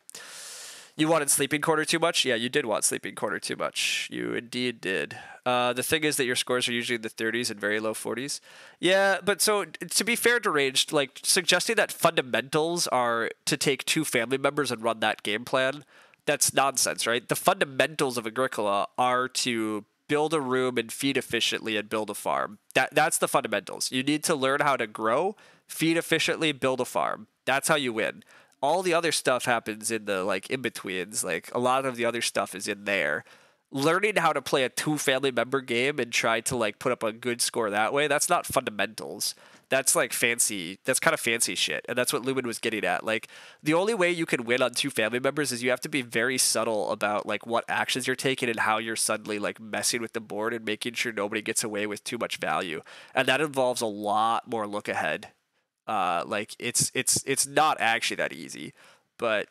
You wanted sleeping corner too much? Yeah, you did want sleeping corner too much. You indeed did. Uh, the thing is that your scores are usually in the 30s and very low 40s. Yeah, but so to be fair to Ranged, like suggesting that fundamentals are to take two family members and run that game plan, that's nonsense, right? The fundamentals of Agricola are to build a room and feed efficiently and build a farm. That that's the fundamentals. You need to learn how to grow, feed efficiently, build a farm. That's how you win all the other stuff happens in the like in betweens. Like a lot of the other stuff is in there. Learning how to play a two family member game and try to like put up a good score that way, that's not fundamentals. That's like fancy. That's kind of fancy shit. And that's what Lumen was getting at. Like the only way you can win on two family members is you have to be very subtle about like what actions you're taking and how you're suddenly like messing with the board and making sure nobody gets away with too much value. And that involves a lot more look ahead uh, like it's it's it's not actually that easy, but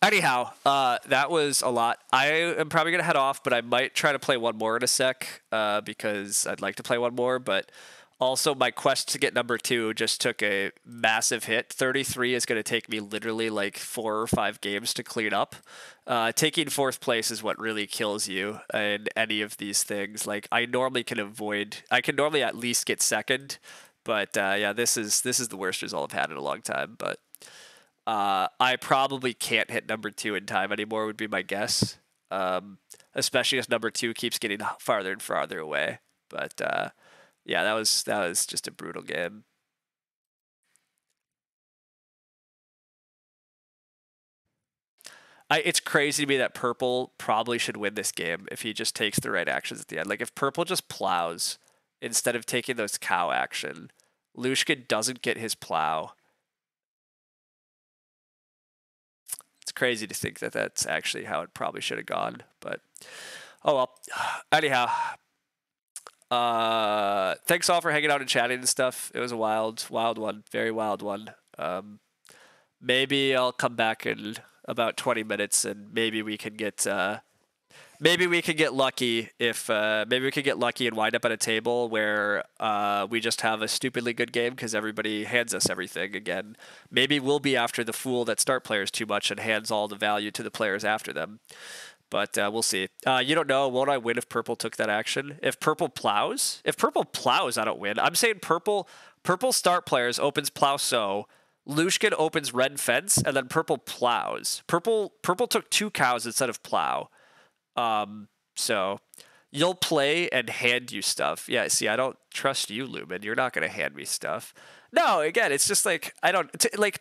anyhow, uh, that was a lot. I am probably gonna head off, but I might try to play one more in a sec uh, because I'd like to play one more. But also, my quest to get number two just took a massive hit. 33 is going to take me literally like four or five games to clean up. Uh, taking fourth place is what really kills you in any of these things. Like, I normally can avoid, I can normally at least get second. But uh, yeah, this is this is the worst result I've had in a long time. But uh, I probably can't hit number two in time anymore. Would be my guess. Um, especially as number two keeps getting farther and farther away. But uh, yeah, that was that was just a brutal game. I, it's crazy to me that Purple probably should win this game if he just takes the right actions at the end. Like if Purple just plows instead of taking those cow action. Lushkin doesn't get his plow. It's crazy to think that that's actually how it probably should have gone, but oh well. <sighs> Anyhow, uh, thanks all for hanging out and chatting and stuff. It was a wild, wild one, very wild one. Um, maybe I'll come back in about 20 minutes and maybe we can get uh, maybe we could get lucky if uh, maybe we could get lucky and wind up at a table where uh, we just have a stupidly good game because everybody hands us everything again. Maybe we'll be after the fool that start players too much and hands all the value to the players after them. But uh, we'll see. Uh, you don't know. Won't I win if purple took that action? If purple plows? If purple plows, I don't win. I'm saying purple. Purple start players opens plow so. Lushkin opens red fence and then purple plows. Purple purple took two cows instead of plow. Um, so you'll play and hand you stuff. Yeah, see, I don't trust you, Lumen. You're not gonna hand me stuff. No, again, it's just like I don't t- like.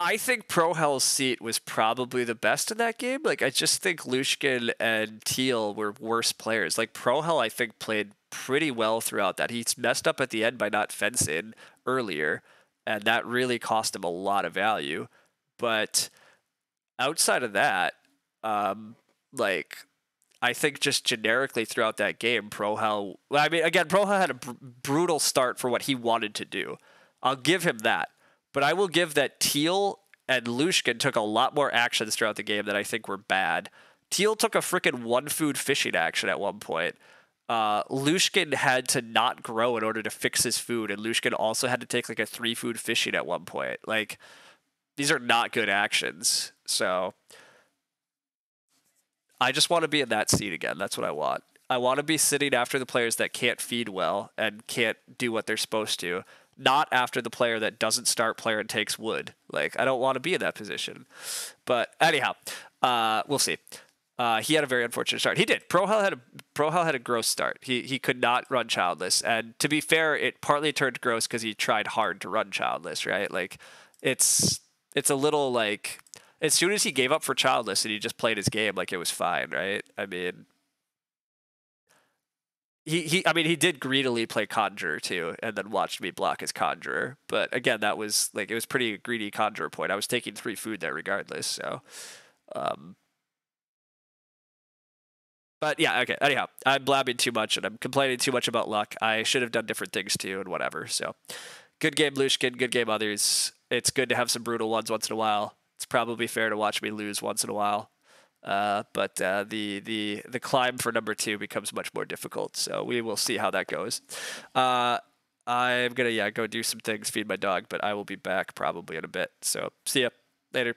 I think Prohel's seat was probably the best in that game. Like I just think Lushkin and Teal were worse players. Like Prohel, I think played pretty well throughout that. He's messed up at the end by not fencing earlier, and that really cost him a lot of value. But outside of that, um, like I think just generically throughout that game, Prohel. I mean, again, Prohel had a br- brutal start for what he wanted to do. I'll give him that. But I will give that Teal and Lushkin took a lot more actions throughout the game that I think were bad. Teal took a freaking one food fishing action at one point. Uh, Lushkin had to not grow in order to fix his food, and Lushkin also had to take like a three food fishing at one point. Like, these are not good actions. So, I just want to be in that seat again. That's what I want. I want to be sitting after the players that can't feed well and can't do what they're supposed to, not after the player that doesn't start player and takes wood. Like I don't want to be in that position. But anyhow, uh, we'll see. Uh, he had a very unfortunate start. He did. Prohel had a Prohel had a gross start. He he could not run childless. And to be fair, it partly turned gross because he tried hard to run childless. Right? Like it's it's a little like as soon as he gave up for childless and he just played his game like it was fine. Right? I mean, he, he I mean he did greedily play conjurer too, and then watched me block his conjurer. But again, that was like it was pretty greedy conjurer point. I was taking three food there regardless. So, um, but yeah, okay. Anyhow, I'm blabbing too much and I'm complaining too much about luck. I should have done different things too and whatever. So, good game, Lushkin. Good game, others. It's good to have some brutal ones once in a while. It's probably fair to watch me lose once in a while. Uh, but uh, the the the climb for number two becomes much more difficult. So we will see how that goes. Uh, I'm gonna yeah go do some things, feed my dog, but I will be back probably in a bit. So see ya later.